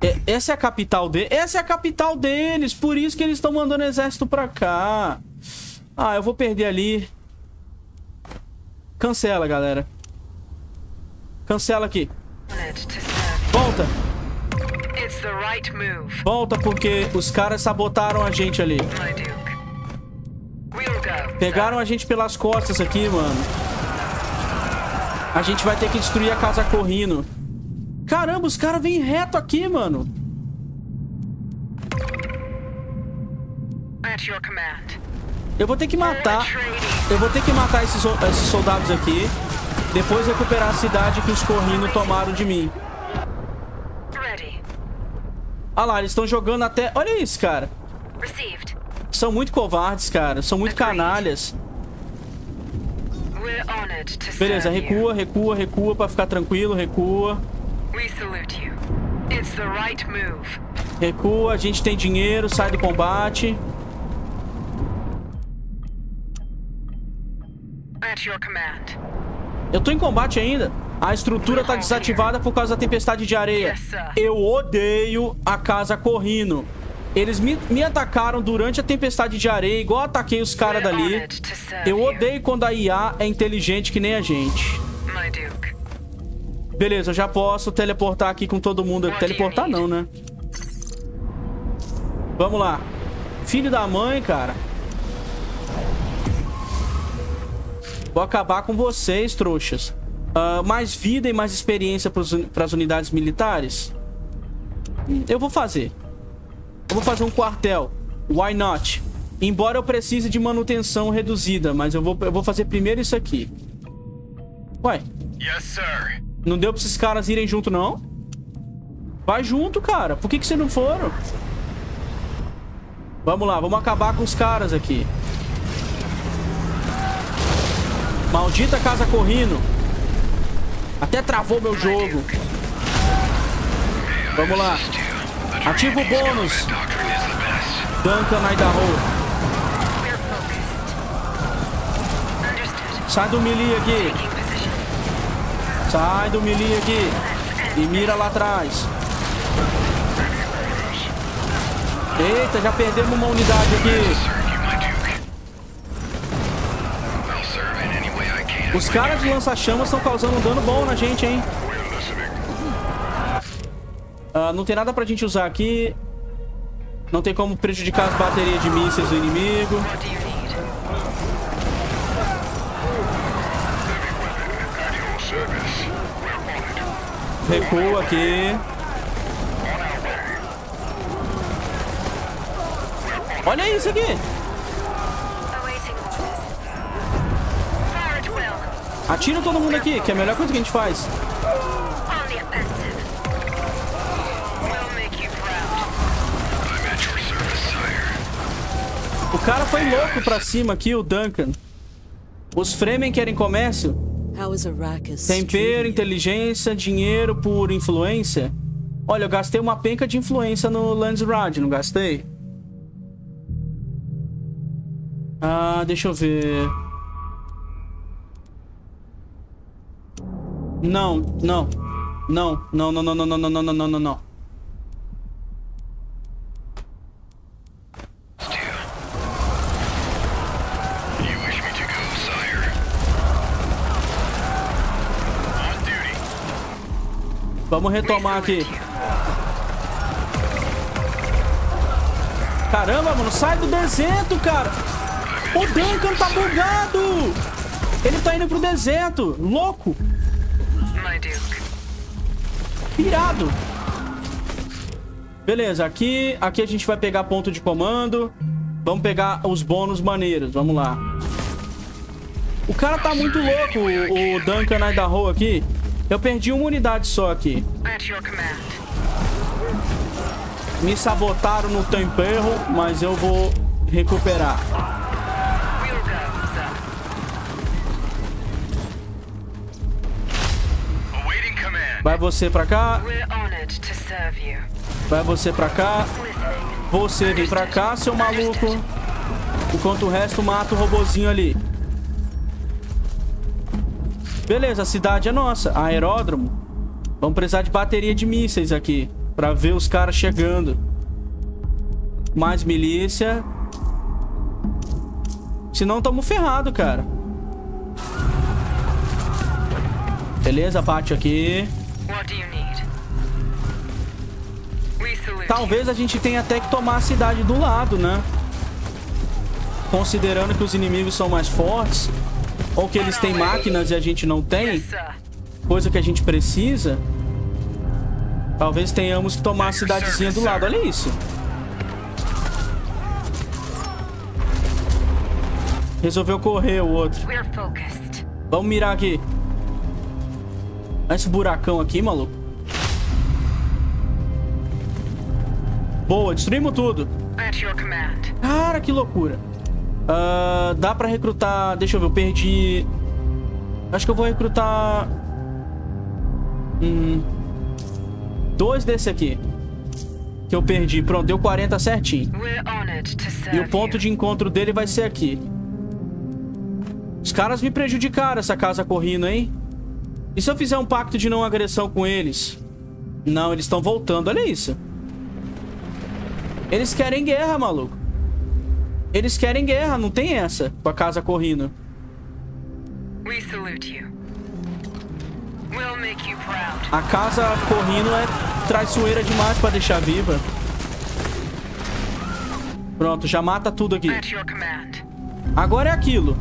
É- Essa é a capital deles. Essa é a capital deles. Por isso que eles estão mandando exército pra cá. Ah, eu vou perder ali. Cancela, galera. Cancela aqui. Volta. Volta porque os caras sabotaram a gente ali. Pegaram a gente pelas costas aqui, mano. A gente vai ter que destruir a casa correndo. Caramba, os caras vêm reto aqui, mano. At your command. Eu vou ter que matar. Eu vou ter que matar esses, esses soldados aqui. Depois recuperar a cidade que os corrinos tomaram de mim. Olha lá, eles estão jogando até... Olha isso, cara. São muito covardes, cara. São muito canalhas. Beleza, recua, recua, recua pra ficar tranquilo. Recua. Recua, a gente tem dinheiro, sai do combate. Eu tô em combate ainda. A estrutura tá desativada por causa da tempestade de areia. Eu odeio a casa correndo. Eles me, me atacaram durante a tempestade de areia, igual ataquei os caras dali. Eu odeio quando a IA é inteligente que nem a gente. Beleza, eu já posso teleportar aqui com todo mundo. Teleportar não, né? Vamos lá. Filho da mãe, cara. Vou acabar com vocês, trouxas. Ah, mais vida e mais experiência para as unidades militares? Eu vou fazer. Eu vou fazer um quartel. Why not? Embora eu precise de manutenção reduzida, mas eu vou, eu vou fazer primeiro isso aqui. Ué, Yes, sir. não deu pra esses caras irem junto, não? Vai junto, cara. Por que, que vocês não foram? Vamos lá, vamos acabar com os caras aqui. Maldita casa correndo. Até travou meu jogo. Vamos lá. Ativa o bônus. Duncan Idaho. Sai do melee aqui. Sai do melee aqui. E mira lá atrás. Eita, já perdemos uma unidade aqui. Os caras de lança-chamas estão causando um dano bom na gente, hein? Ah, não tem nada pra gente usar aqui. Não tem como prejudicar as baterias de mísseis do inimigo. Recua aqui. Olha isso aqui. Atira todo mundo aqui, que é a melhor coisa que a gente faz. O cara foi louco pra cima aqui, o Duncan. Os Fremen querem comércio. Tempero, inteligência, dinheiro por influência. Olha, eu gastei uma penca de influência no Landsrad, não gastei? Ah, deixa eu ver. Não, não. Não, não, não, não, não, não, não, não, não, não, não. Vamos retomar aqui. Caramba, mano, sai do deserto, cara. O Duncan tá bugado. Ele tá indo pro deserto. Louco. Pirado. Beleza, aqui, aqui a gente vai pegar ponto de comando. Vamos pegar os bônus maneiros. Vamos lá. O cara tá muito louco, o, o Duncan Idaho aqui. Eu perdi uma unidade só aqui. Me sabotaram no tempero, mas eu vou recuperar. Vai você pra cá, vai você pra cá. Você vem pra cá, seu maluco. Enquanto o resto mata o robozinho ali. Beleza, a cidade é nossa. Aeródromo. Vamos precisar de bateria de mísseis aqui. Pra ver os caras chegando. Mais milícia. Senão tamo ferrado, cara. Beleza, bate aqui. Talvez a gente tenha até que tomar a cidade do lado, né? Considerando que os inimigos são mais fortes. Ou que eles têm máquinas e a gente não tem. Coisa que a gente precisa. Talvez tenhamos que tomar a cidadezinha do lado. Olha isso. Resolveu correr o outro. Vamos mirar aqui. Olha esse buracão aqui, maluco. Boa, destruímos tudo. Cara, que loucura. Ah, dá pra recrutar... Deixa eu ver, eu perdi... Acho que eu vou recrutar... Hum... Dois desse aqui. Que eu perdi. Pronto, deu 40 certinho. E o ponto de encontro dele vai ser aqui. Os caras me prejudicaram essa casa correndo, hein? E se eu fizer um pacto de não agressão com eles? Não, eles estão voltando. Olha isso. Eles querem guerra, maluco. Eles querem guerra, não tem essa com a casa correndo. A casa correndo é traiçoeira demais pra deixar viva. Pronto, já mata tudo aqui. Agora é aquilo.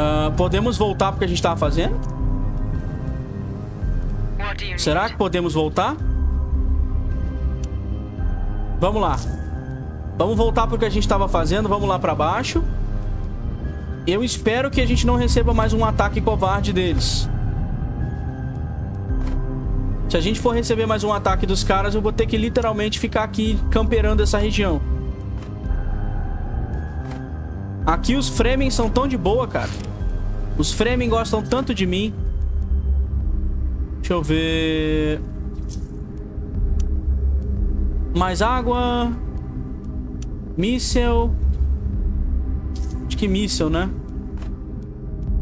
Ah, podemos voltar pro que a gente tava fazendo? Será que podemos voltar? Vamos lá. Vamos voltar pro que a gente tava fazendo. Vamos lá pra baixo. Eu espero que a gente não receba mais um ataque covarde deles. Se a gente for receber mais um ataque dos caras, eu vou ter que literalmente ficar aqui camperando essa região. Aqui os Fremen são tão de boa, cara. Os Fremen gostam tanto de mim. Deixa eu ver. Mais água. Míssel. Acho que míssel, né?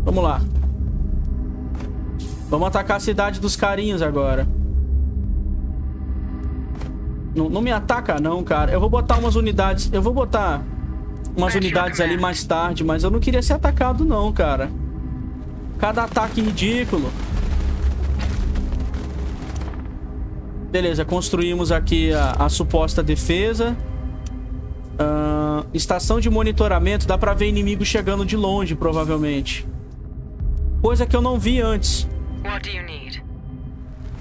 Vamos lá. Vamos atacar a cidade dos carinhos agora. Não, não me ataca não, cara. Eu vou botar umas unidades... Eu vou botar umas unidades ali mais tarde, mas eu não queria ser atacado não, cara. Cada ataque ridículo. Beleza, construímos aqui a, a suposta defesa. Ah, estação de monitoramento. Dá pra ver inimigo chegando de longe, provavelmente. Coisa que eu não vi antes.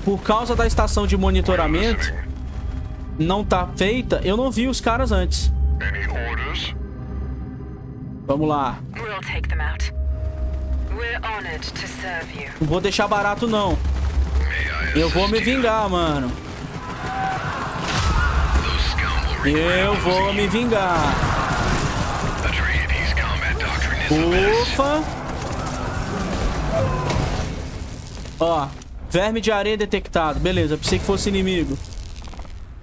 Por causa da estação de monitoramento não tá feita, eu não vi os caras antes. Vamos lá. We'll take them out. Não vou deixar barato, não. Eu vou me vingar, mano. Eu vou me vingar. Ufa. Ó, verme de areia detectado. Beleza, pensei que fosse inimigo.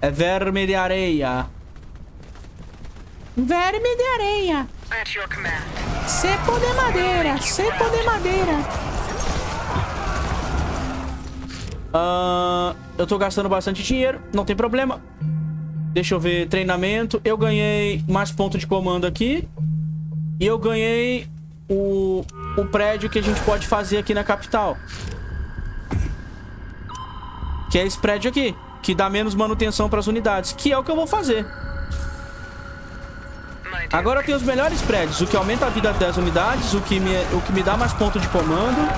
É verme de areia. Verme de areia. At your command. Cepo de madeira. Cepo de madeira. Ah, eu tô gastando bastante dinheiro. Não tem problema. Deixa eu ver. Treinamento. Eu ganhei mais ponto de comando aqui. E eu ganhei o, o prédio que a gente pode fazer aqui na capital. Que é esse prédio aqui. Que dá menos manutenção para as unidades. Que é o que eu vou fazer. Agora eu tenho os melhores prédios. O que aumenta a vida das unidades. O que me, o que me dá mais ponto de comando.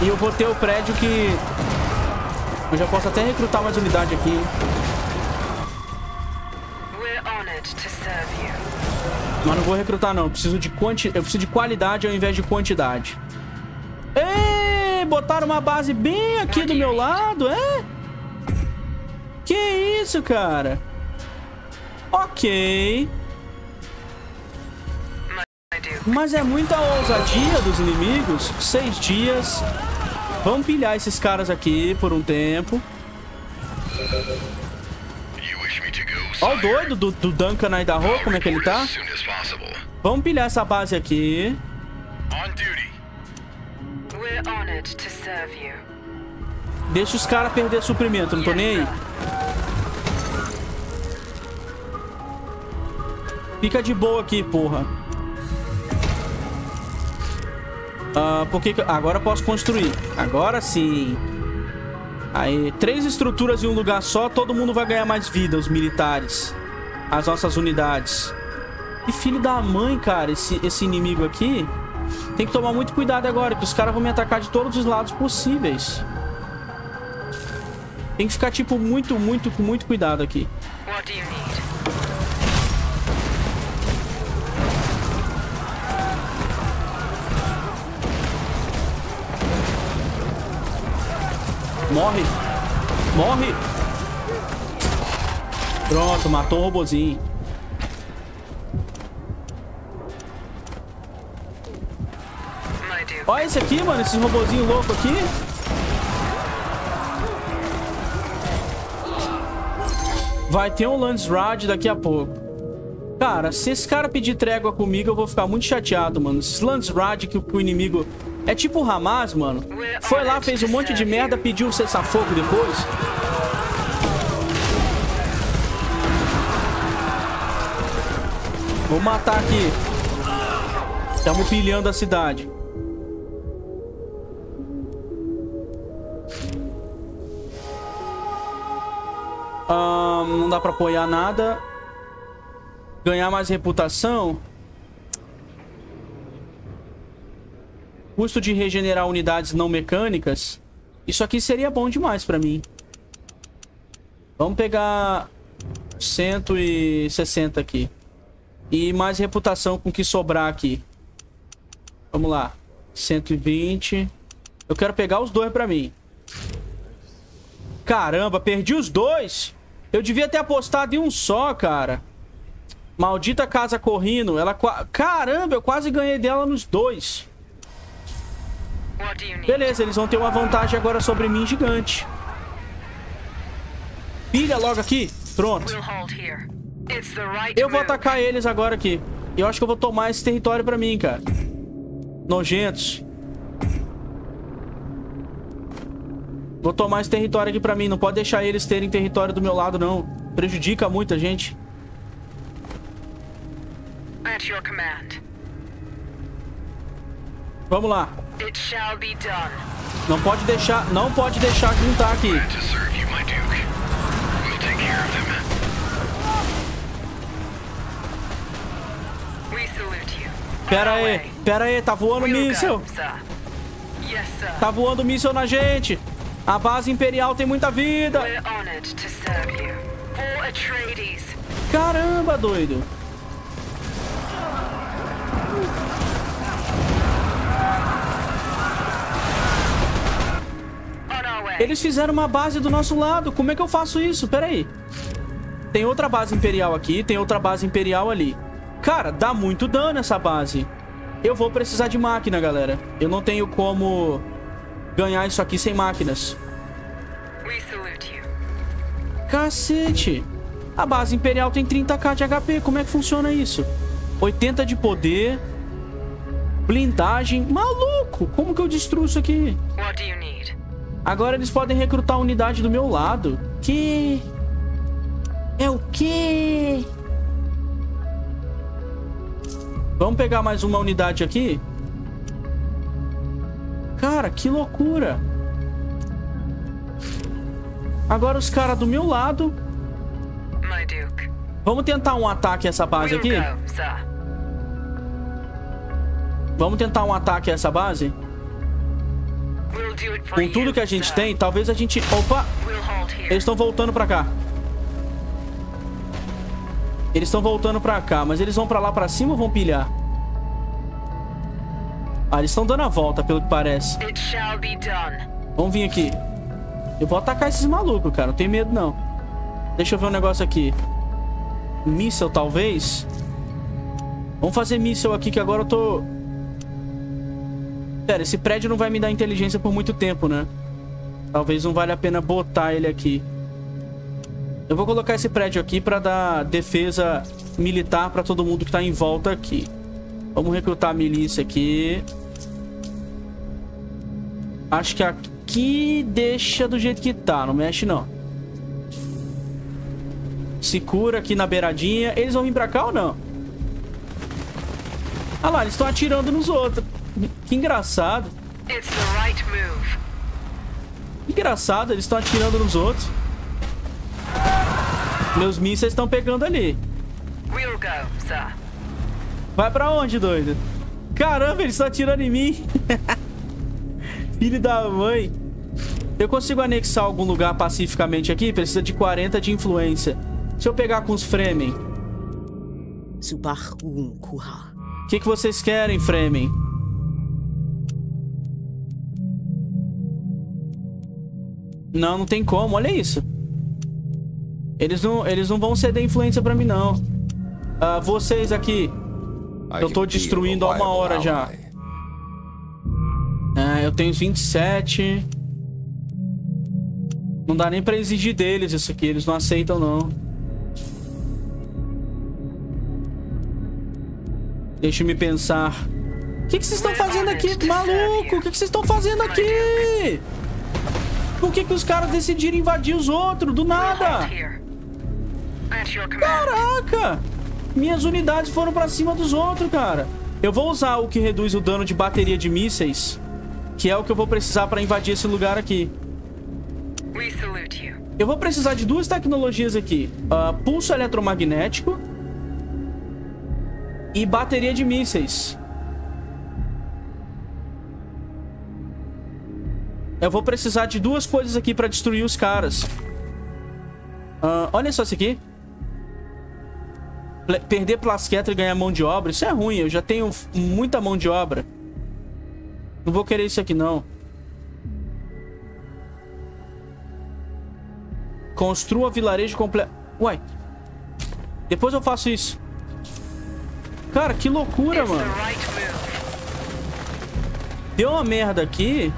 E eu vou ter o prédio que... Eu já posso até recrutar mais unidade aqui. We're honored to serve you. Mas não vou recrutar, não. Eu preciso de quanti... Eu preciso de qualidade ao invés de quantidade. Ei, botaram uma base bem aqui do meu lado, é? Que isso, cara? Ok. Mas é muita ousadia dos inimigos. Seis dias. Vamos pilhar esses caras aqui por um tempo. Ó o doido do, do Duncan aí da rua, como é que ele tá? Vamos pilhar essa base aqui. Deixa os caras perder suprimento, não tô nem aí. Fica de boa aqui, porra. Ah, por que que... Agora eu posso construir. Agora sim. Aí, três estruturas em um lugar só, todo mundo vai ganhar mais vida, os militares. As nossas unidades. E filho da mãe, cara, esse, esse inimigo aqui. Tem que tomar muito cuidado agora, que os caras vão me atacar de todos os lados possíveis. Tem que ficar, tipo, muito, muito, com muito cuidado aqui. Do you Morre! Morre! Pronto, matou o dear. Olha esse aqui, mano, esse robozinho louco aqui. Vai ter um Landsrad daqui a pouco. Cara, se esse cara pedir trégua comigo, eu vou ficar muito chateado, mano. Esses Landsrad que o inimigo... É tipo o Hamas, mano. Foi lá, fez um monte de merda, pediu cessar-fogo depois. Vou matar aqui. Estamos pilhando a cidade. Ahn, não dá pra apoiar nada. Ganhar mais reputação. Custo de regenerar unidades não mecânicas. Isso aqui seria bom demais pra mim. Vamos pegar 160 aqui. E mais reputação com o que sobrar aqui. Vamos lá. 120. Eu quero pegar os dois pra mim. Caramba, perdi os dois. Eu devia ter apostado em um só, cara. Maldita casa correndo. Ela Caramba, eu quase ganhei dela nos dois. Beleza, eles vão ter uma vantagem agora sobre mim gigante. Pilha logo aqui. Pronto. Eu vou atacar eles agora aqui. E eu acho que eu vou tomar esse território pra mim, cara. Nojentos. Vou tomar esse território aqui pra mim. Não pode deixar eles terem território do meu lado, não. Prejudica muita gente. At your command. Vamos lá. It shall be done. Não pode deixar, não pode deixar juntar aqui. Pera aí, pera aí, tá voando míssil. Tá voando míssil na gente. A base imperial tem muita vida. Caramba, doido. Eles fizeram uma base do nosso lado. Como é que eu faço isso? Pera aí. Tem outra base imperial aqui, tem outra base imperial ali. Cara, dá muito dano essa base. Eu vou precisar de máquina, galera. Eu não tenho como ganhar isso aqui sem máquinas. Cacete. A base imperial tem 30k de HP. Como é que funciona isso? 80 de poder. Blindagem. Maluco. Como que eu destruo isso aqui? What do you need? Agora eles podem recrutar a unidade do meu lado. Que... É o quê? Vamos pegar mais uma unidade aqui? Cara, que loucura. Agora os caras do meu lado. Vamos tentar um ataque a essa base aqui? Vamos tentar um ataque a essa base? Com tudo que a gente tem, talvez a gente... Opa! Eles estão voltando pra cá. Eles estão voltando pra cá, mas eles vão pra lá pra cima ou vão pilhar? Ah, eles estão dando a volta, pelo que parece. Vamos vir aqui. Eu vou atacar esses malucos, cara. Não tenho medo, não. Deixa eu ver um negócio aqui. Míssel, talvez? Vamos fazer míssel aqui, que agora eu tô... Pera, esse prédio não vai me dar inteligência por muito tempo, né? Talvez não valha a pena botar ele aqui. Eu vou colocar esse prédio aqui pra dar defesa militar pra todo mundo que tá em volta aqui. Vamos recrutar a milícia aqui. Acho que aqui deixa do jeito que tá. Não mexe, não. Se cura aqui na beiradinha. Eles vão vir pra cá ou não? Ah lá, eles estão atirando nos outros. Que engraçado. It's the right. Que engraçado, eles estão atirando nos outros. Meus mísseis estão pegando ali. We'll go, sir. Vai pra onde, doido? Caramba, eles estão atirando em mim. Filho da mãe. Eu consigo anexar algum lugar pacificamente aqui? Precisa de 40 de influência. Se eu pegar com os Fremen, o que, que vocês querem, Fremen? Não, não tem como. Olha isso. Eles não, eles não vão ceder influência pra mim, não. Ah, vocês aqui. Eu tô destruindo há uma hora já. Ah, eu tenho 27. Não dá nem pra exigir deles isso aqui. Eles não aceitam, não. Deixa eu me pensar. O que, que vocês estão fazendo aqui, maluco? O que, que vocês estão fazendo aqui? Por que, que os caras decidiram invadir os outros? Do nada. Caraca! Minhas unidades foram pra cima dos outros, cara. Eu vou usar o que reduz o dano de bateria de mísseis, que é o que eu vou precisar pra invadir esse lugar aqui. Eu vou precisar de duas tecnologias aqui. Ah, pulso eletromagnético e bateria de mísseis. Eu vou precisar de duas coisas aqui pra destruir os caras. Ah, olha só isso aqui. Ple- Perder plasqueta e ganhar mão de obra, isso é ruim. Eu já tenho muita mão de obra. Não vou querer isso aqui, não. Construa vilarejo completo. Uai. Depois eu faço isso. Cara, que loucura, mano. Deu uma merda aqui.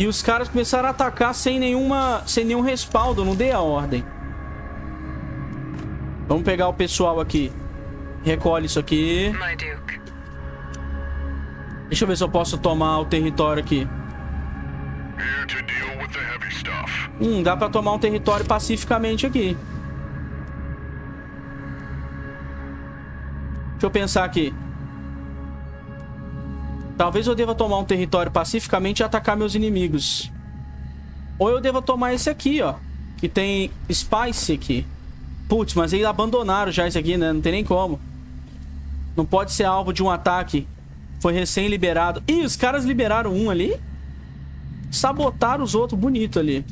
E os caras começaram a atacar sem nenhuma, sem nenhum respaldo. Não dei a ordem. Vamos pegar o pessoal aqui. Recolhe isso aqui. My Duke. Deixa eu ver se eu posso tomar o território aqui. Hum, dá pra tomar um território pacificamente aqui. Deixa eu pensar aqui. Talvez eu deva tomar um território pacificamente e atacar meus inimigos. Ou eu deva tomar esse aqui, ó. Que tem Spice aqui. Putz, mas eles abandonaram já esse aqui, né? Não tem nem como. Não pode ser alvo de um ataque. Foi recém-liberado. Ih, os caras liberaram um ali. Sabotaram os outros bonito ali.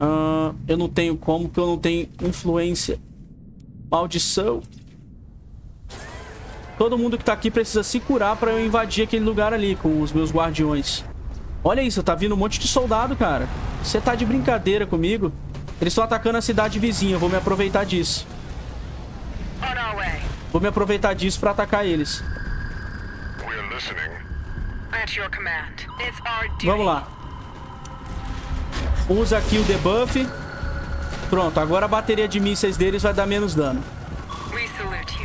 Ah, eu não tenho como, porque eu não tenho influência. Maldição. Todo mundo que tá aqui precisa se curar pra eu invadir aquele lugar ali com os meus guardiões. Olha isso, tá vindo um monte de soldado, cara. Você tá de brincadeira comigo? Eles estão atacando a cidade vizinha, eu vou me aproveitar disso. Vou me aproveitar disso pra atacar eles. Vamos lá. Usa aqui o debuff. Pronto, agora a bateria de mísseis deles vai dar menos dano. We salute you.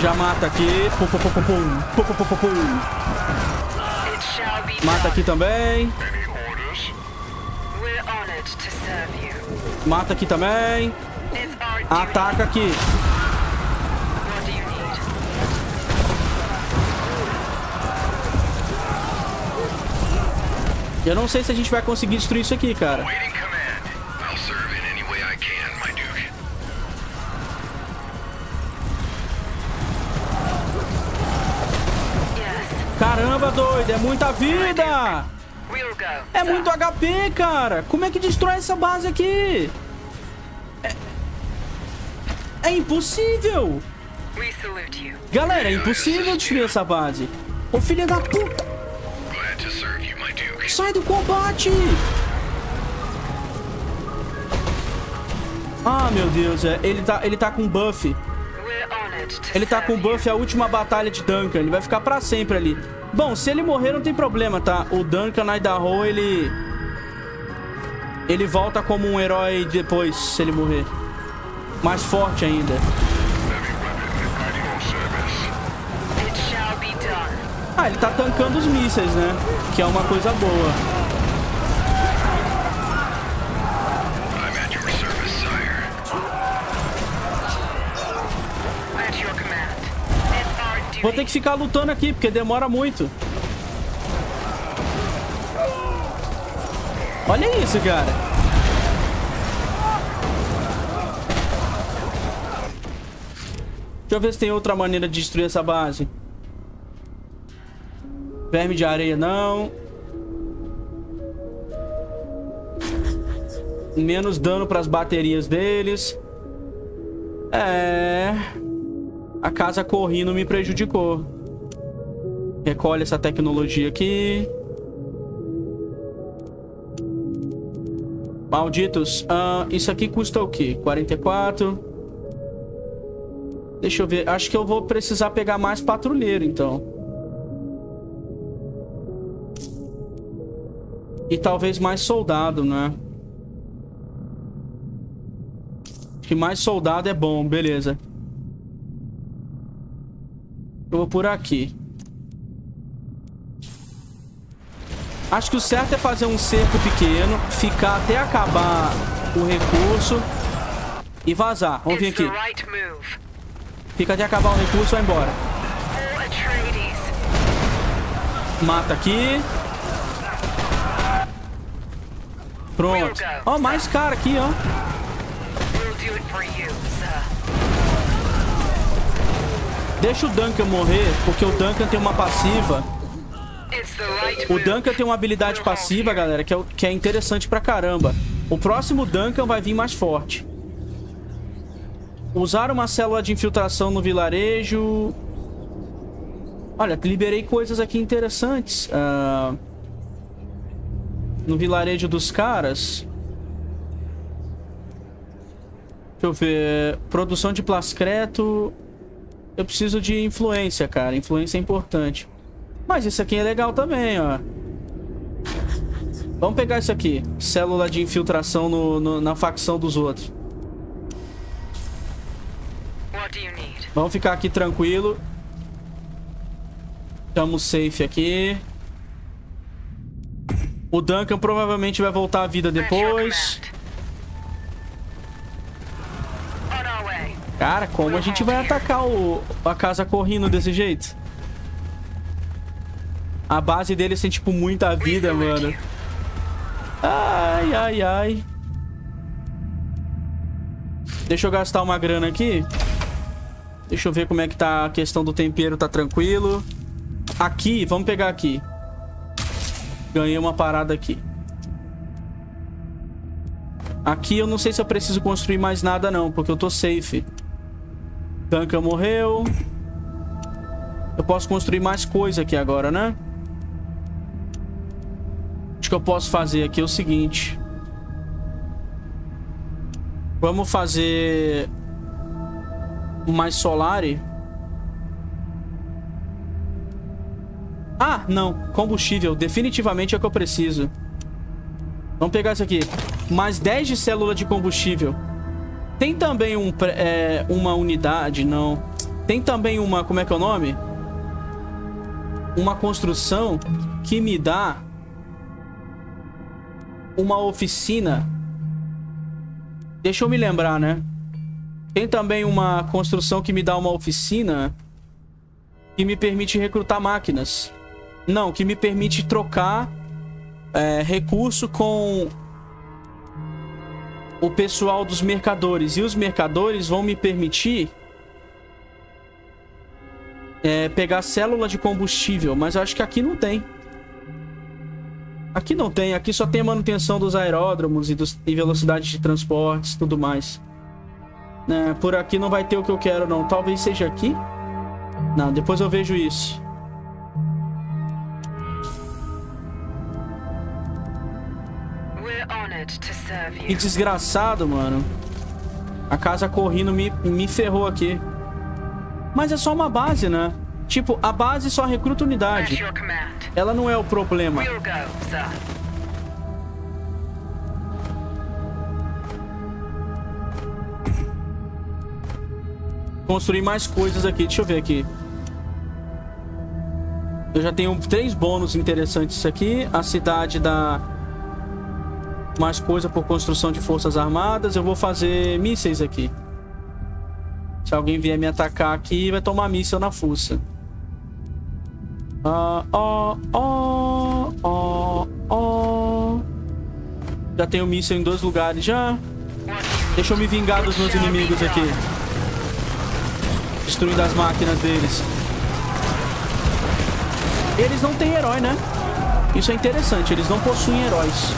Já mata aqui. Pum, pum, pum, pum, pum. Pum, pum, pum, pum, Mata aqui também. Mata aqui também. Ataca aqui. Eu não sei se a gente vai conseguir destruir isso aqui, cara. Caramba, doido. É muita vida. É muito HP, cara. Como é que destrói essa base aqui? É, é impossível. Galera, é impossível destruir essa base. Ô, filha da puta. Sai do combate! Ah, meu Deus, é. Ele tá, ele tá com buff. Ele tá com buff a última batalha de Duncan. Ele vai ficar pra sempre ali. Bom, se ele morrer, não tem problema, tá? O Duncan Idaho, ele... Ele volta como um herói depois, se ele morrer. Mais forte ainda. Ah, ele tá tancando os mísseis, né? Que é uma coisa boa. Vou ter que ficar lutando aqui, porque demora muito. Olha isso, cara. Deixa eu ver se tem outra maneira de destruir essa base. Verme de areia, não. Menos dano para as baterias deles. É... A casa correndo me prejudicou. Recolhe essa tecnologia aqui. Malditos. Ah, isso aqui custa o quê? 44. Deixa eu ver. Acho que eu vou precisar pegar mais patrulheiro, então. E talvez mais soldado, né? Acho que mais soldado é bom, beleza. Eu vou por aqui. Acho que o certo é fazer um cerco pequeno, ficar até acabar o recurso e vazar. Vamos vir aqui. Fica até acabar o recurso e vai embora. Mata aqui. Pronto. Ó, mais cara aqui, ó. Deixa o Duncan morrer, porque o Duncan tem uma passiva. O. Duncan tem uma habilidade passiva, galera, que é, que é interessante pra caramba. O próximo Duncan vai vir mais forte. Usar uma célula de infiltração no vilarejo. Olha, liberei coisas aqui interessantes. Ah, no vilarejo dos caras. Deixa eu ver. Produção de plascreto. Eu preciso de influência, cara. Influência é importante. Mas isso aqui é legal também, ó. Vamos pegar isso aqui. Célula de infiltração no, no- na facção dos outros. Vamos ficar aqui tranquilo. Estamos safe aqui. O Duncan provavelmente vai voltar à vida depois. Cara, como a gente vai atacar o, a casa correndo desse jeito? A base deles tem, tipo, muita vida, mano. Ai, ai, ai. Deixa eu gastar uma grana aqui. Deixa eu ver como é que tá a questão do tempero, tá tranquilo. Aqui, vamos pegar aqui. Ganhei uma parada aqui. Aqui eu não sei se eu preciso construir mais nada não, porque eu tô safe. Duncan morreu. Eu posso construir mais coisa aqui agora, né? Acho que eu posso fazer aqui o seguinte. Vamos fazer mais solare. Ah, não. Combustível. Definitivamente é o que eu preciso. Vamos pegar isso aqui. Mais 10 de célula de combustível. Tem também um, é, uma unidade, não. Tem também uma, como é que é o nome? Uma construção que me dá uma oficina. Deixa eu me lembrar, né? Tem também uma construção que me dá uma oficina que me permite recrutar máquinas. Não, que me permite trocar é, recurso com o pessoal dos mercadores. E os mercadores vão me permitir é, pegar célula de combustível. Mas eu acho que aqui não tem. Aqui não tem. Aqui só tem manutenção dos aeródromos e, dos, e velocidade de transportes e tudo mais. É, por aqui não vai ter o que eu quero, não. Talvez seja aqui. Não, depois eu vejo isso. Que desgraçado, mano. A casa correndo me, me ferrou aqui. Mas é só uma base, né? Tipo, a base só recruta unidade. Ela não é o problema. Construir mais coisas aqui. Deixa eu ver aqui. Eu já tenho três bônus interessantes aqui. A cidade da mais coisa por construção de forças armadas. Eu vou fazer mísseis aqui. Se alguém vier me atacar aqui, vai tomar míssel na fuça. Ó, ó, ó, ó, ó. Já tenho míssel em dois lugares já. Deixa eu me vingar dos meus inimigos aqui. Destruindo as máquinas deles. Eles não têm herói, né? Isso é interessante, eles não possuem heróis.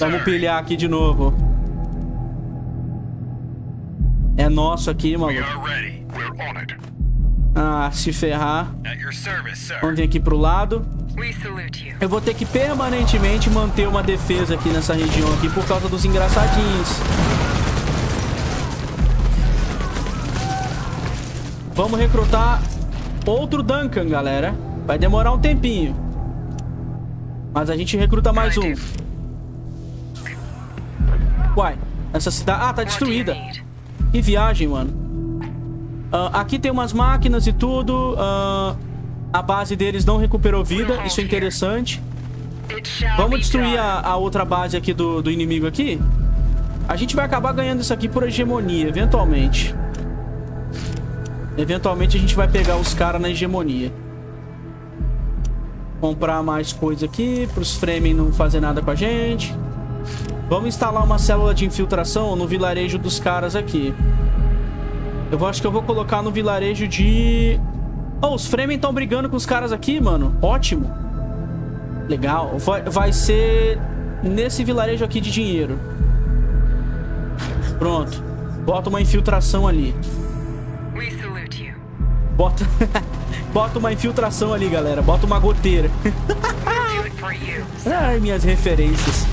Vamos pilhar aqui de novo. É nosso aqui, maluco. Ah, se ferrar. Vamos vir aqui pro lado. Eu vou ter que permanentemente manter uma defesa aqui nessa região aqui por causa dos engraçadinhos. Vamos recrutar outro Duncan, galera. Vai demorar um tempinho. Mas a gente recruta mais um. Uai, essa cidade... Ah, tá destruída. Que viagem, mano. Uh, aqui tem umas máquinas e tudo. Uh, a base deles não recuperou vida. Isso é interessante. Vamos destruir a, a outra base aqui do, do inimigo aqui. A gente vai acabar ganhando isso aqui por hegemonia, eventualmente. Eventualmente a gente vai pegar os caras na hegemonia. Comprar mais coisa aqui, para os Fremen não fazer nada com a gente. Vamos instalar uma célula de infiltração no vilarejo dos caras aqui. Eu acho que eu vou colocar no vilarejo de... Oh, os Fremen estão brigando com os caras aqui, mano. Ótimo. Legal. Vai, vai ser nesse vilarejo aqui de dinheiro. Pronto. Bota uma infiltração ali. Bota... Bota uma infiltração ali, galera. Bota uma goteira. Ai, minhas referências.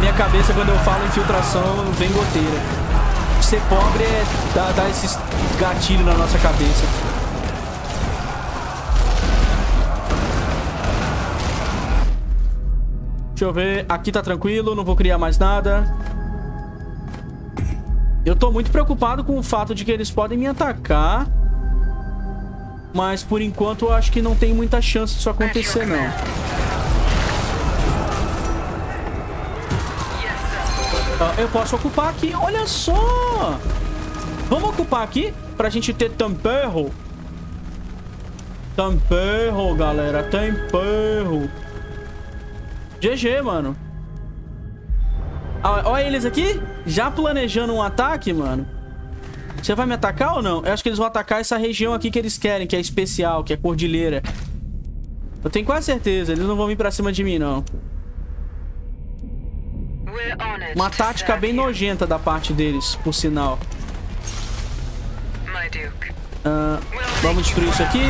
Minha cabeça, quando eu falo infiltração, vem goteira. Ser pobre é dar, dar esses gatilhos na nossa cabeça. Deixa eu ver. Aqui tá tranquilo, não vou criar mais nada. Eu tô muito preocupado com o fato de que eles podem me atacar. Mas por enquanto eu acho que não tem muita chance disso acontecer, não. Eu posso ocupar aqui, olha só! Vamos ocupar aqui pra gente ter tamperro. Tamperro, galera, tamperro. GG, mano. Ah, Olha eles aqui, já planejando um ataque, mano. Você vai me atacar ou não? Eu acho que eles vão atacar essa região aqui que eles querem, que é especial, que é cordilheira. Eu tenho quase certeza, eles não vão vir pra cima de mim, não. Uma tática bem nojenta da parte deles, por sinal. Ah, vamos destruir isso aqui.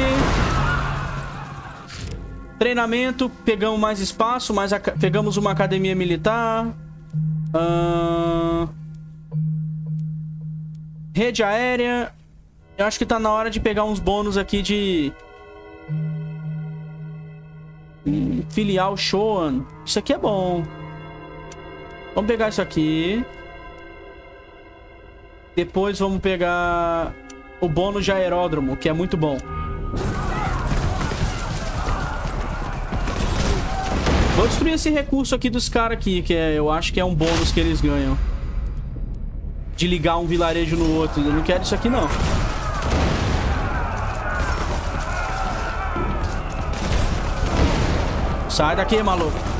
Treinamento, pegamos mais espaço, mais pegamos uma academia militar. Ah, rede aérea. Eu acho que tá na hora de pegar uns bônus aqui de... Filial Shoan. Isso aqui é bom. Vamos pegar isso aqui. Depois vamos pegar o bônus de aeródromo, que é muito bom. Vou destruir esse recurso aqui dos caras aqui, que é, eu acho que é um bônus que eles ganham. De ligar um vilarejo no outro. Eu não quero isso aqui, não. Sai daqui, maluco.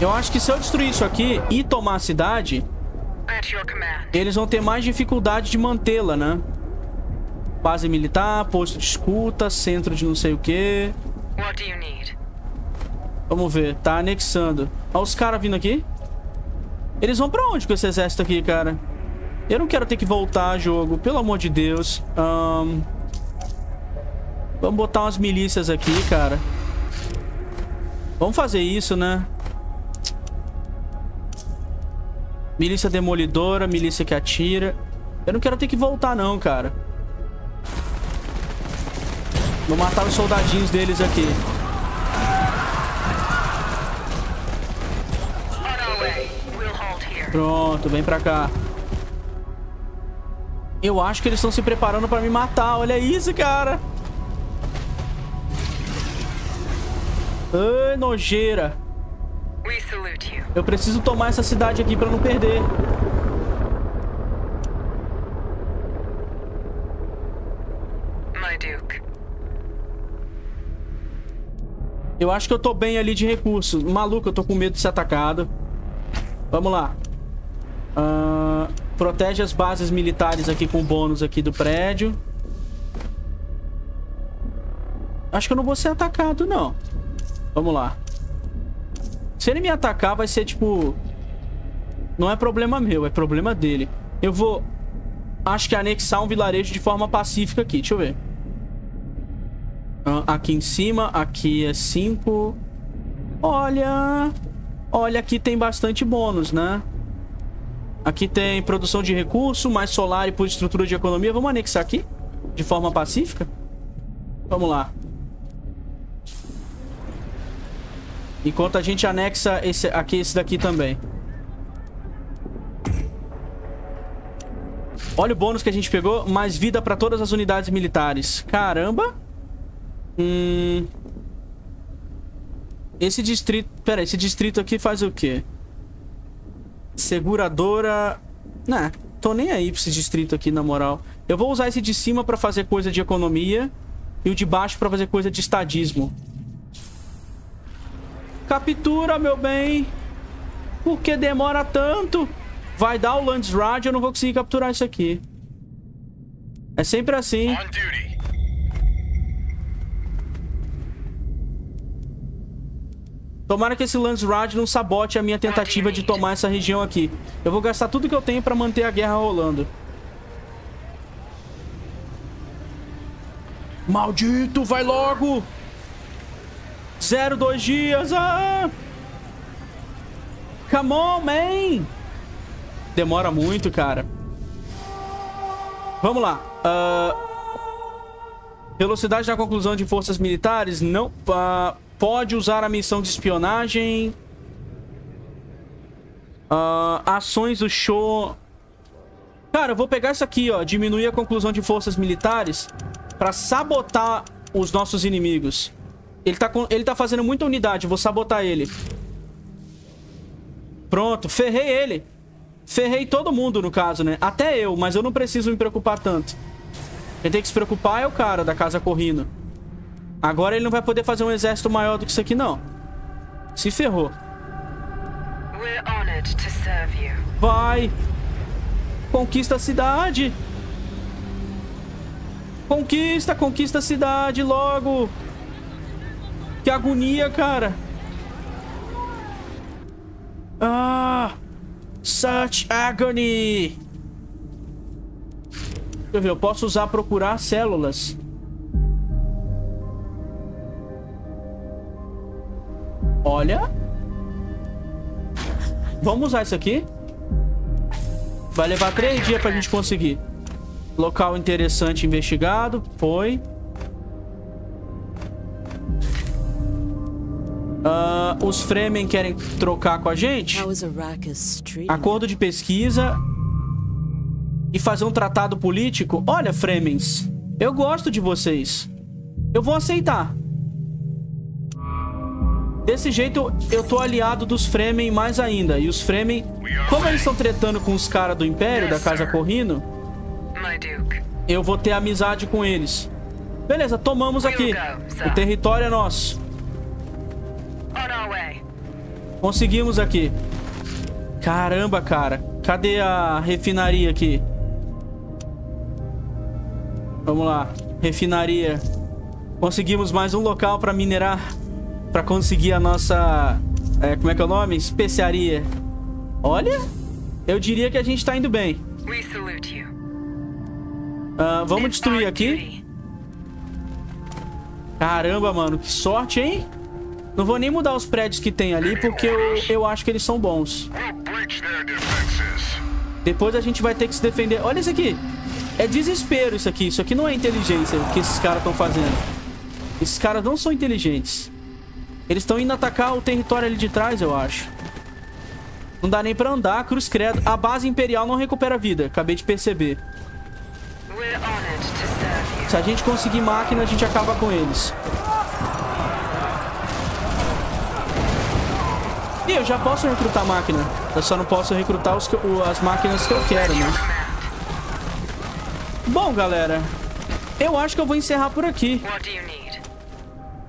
Eu acho que se eu destruir isso aqui e tomar a cidade, eles vão ter mais dificuldade de mantê-la, né? Base militar, posto de escuta, centro de não sei o need? Vamos ver, tá anexando. Olha os caras vindo aqui. Eles vão pra onde com esse exército aqui, cara? Eu não quero ter que voltar, jogo. Pelo amor de Deus. Ahn, Vamos botar umas milícias aqui, cara. Vamos fazer isso, né? Milícia demolidora, milícia que atira. Eu não quero ter que voltar, não, cara. Vou matar os soldadinhos deles aqui. Pronto, vem pra cá. Eu acho que eles estão se preparando pra me matar. Olha isso, cara. Ai, nojeira. We salute you. Eu preciso tomar essa cidade aqui pra não perder. Eu acho que eu tô bem ali de recursos. Maluco, eu tô com medo de ser atacado. Vamos lá. Ah, protege as bases militares aqui com bônus aqui do prédio. Acho que eu não vou ser atacado, não. Vamos lá. Se ele me atacar, vai ser tipo... Não é problema meu, é problema dele. Eu vou... Acho que anexar um vilarejo de forma pacífica aqui. Deixa eu ver. Ah, aqui em cima, aqui é 5. Olha... Olha, aqui tem bastante bônus, né? Aqui tem produção de recurso, mais solar e por estrutura de economia. Vamos anexar aqui? De forma pacífica? Vamos lá. Enquanto a gente anexa esse, aqui, esse daqui também. Olha o bônus que a gente pegou. Mais vida para todas as unidades militares. Caramba. Hum... Esse distrito... Pera, esse distrito aqui faz o quê? Seguradora... Nah, tô nem aí pra esse distrito aqui, na moral. Eu vou usar esse de cima pra fazer coisa de economia. E o de baixo pra fazer coisa de estadismo. Captura, meu bem. Por que demora tanto? Vai dar o Landsrad eu não vou conseguir capturar isso aqui. É sempre assim. Tomara que esse Landsrad não sabote a minha tentativa de tomar essa região aqui. Eu vou gastar tudo que eu tenho pra manter a guerra rolando. Maldito, vai logo! Zero, dois dias, ah! Come on, man! Demora muito, cara. Vamos lá. Ah, Velocidade na conclusão de forças militares. Não. ah, pode usar a missão de espionagem. Ah, ações do show. Cara, eu vou pegar isso aqui, ó. Diminuir a conclusão de forças militares pra sabotar os nossos inimigos. Ele tá, com... ele tá fazendo muita unidade. Vou sabotar ele. Pronto, ferrei ele. Ferrei todo mundo, no caso, né? Até eu, mas eu não preciso me preocupar tanto. Quem tem que se preocupar é o cara da casa correndo. Agora ele não vai poder fazer um exército maior do que isso aqui, não. Se ferrou. Vai. Conquista a cidade. Conquista, conquista a cidade logo. Que agonia, cara. Ah. Such agony. Deixa eu ver, eu posso usar procurar células. Olha. Vamos usar isso aqui. Vai levar três dias pra gente conseguir. Local interessante investigado. Foi. Ah, os Fremen querem trocar com a gente. Acordo de pesquisa. E fazer um tratado político. Olha, Fremens. Eu gosto de vocês. Eu vou aceitar. Desse jeito, eu tô aliado dos Fremen mais ainda. E os Fremen, como eles estão tretando com os caras do Império, da Casa Corrino, eu vou ter amizade com eles. Beleza, tomamos aqui. O território é nosso. Conseguimos aqui. Caramba, cara. Cadê a refinaria aqui? Vamos lá. Refinaria. Conseguimos mais um local pra minerar. Pra conseguir a nossa... é, como é que é o nome? Especiaria. Olha. Eu diria que a gente tá indo bem. Ah, vamos destruir aqui. Caramba, mano. Que sorte, hein? Não vou nem mudar os prédios que tem ali, porque eu, eu acho que eles são bons. Depois a gente vai ter que se defender. Olha isso aqui. É desespero isso aqui. Isso aqui não é inteligência que esses caras estão fazendo. Esses caras não são inteligentes. Eles estão indo atacar o território ali de trás, eu acho. Não dá nem pra andar, cruz credo. A base imperial não recupera vida. Acabei de perceber. Se a gente conseguir máquina, a gente acaba com eles. E eu já posso recrutar máquina. Eu só não posso recrutar os as máquinas que eu quero, né? Bom, galera. Eu acho que eu vou encerrar por aqui.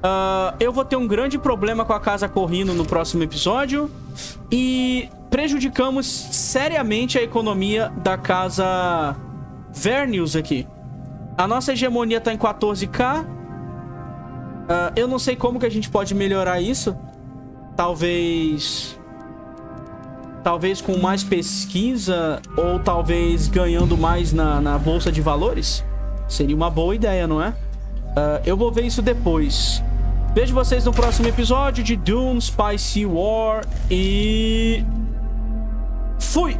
Ah, eu vou ter um grande problema com a casa correndo no próximo episódio. E prejudicamos seriamente a economia da casa Vernius aqui. A nossa hegemonia tá em 14k. Ah, eu não sei como que a gente pode melhorar isso. Talvez... Talvez com mais pesquisa ou talvez ganhando mais na, na bolsa de valores. Seria uma boa ideia, não é? Ah, eu vou ver isso depois. Vejo vocês no próximo episódio de Dune Spicy War e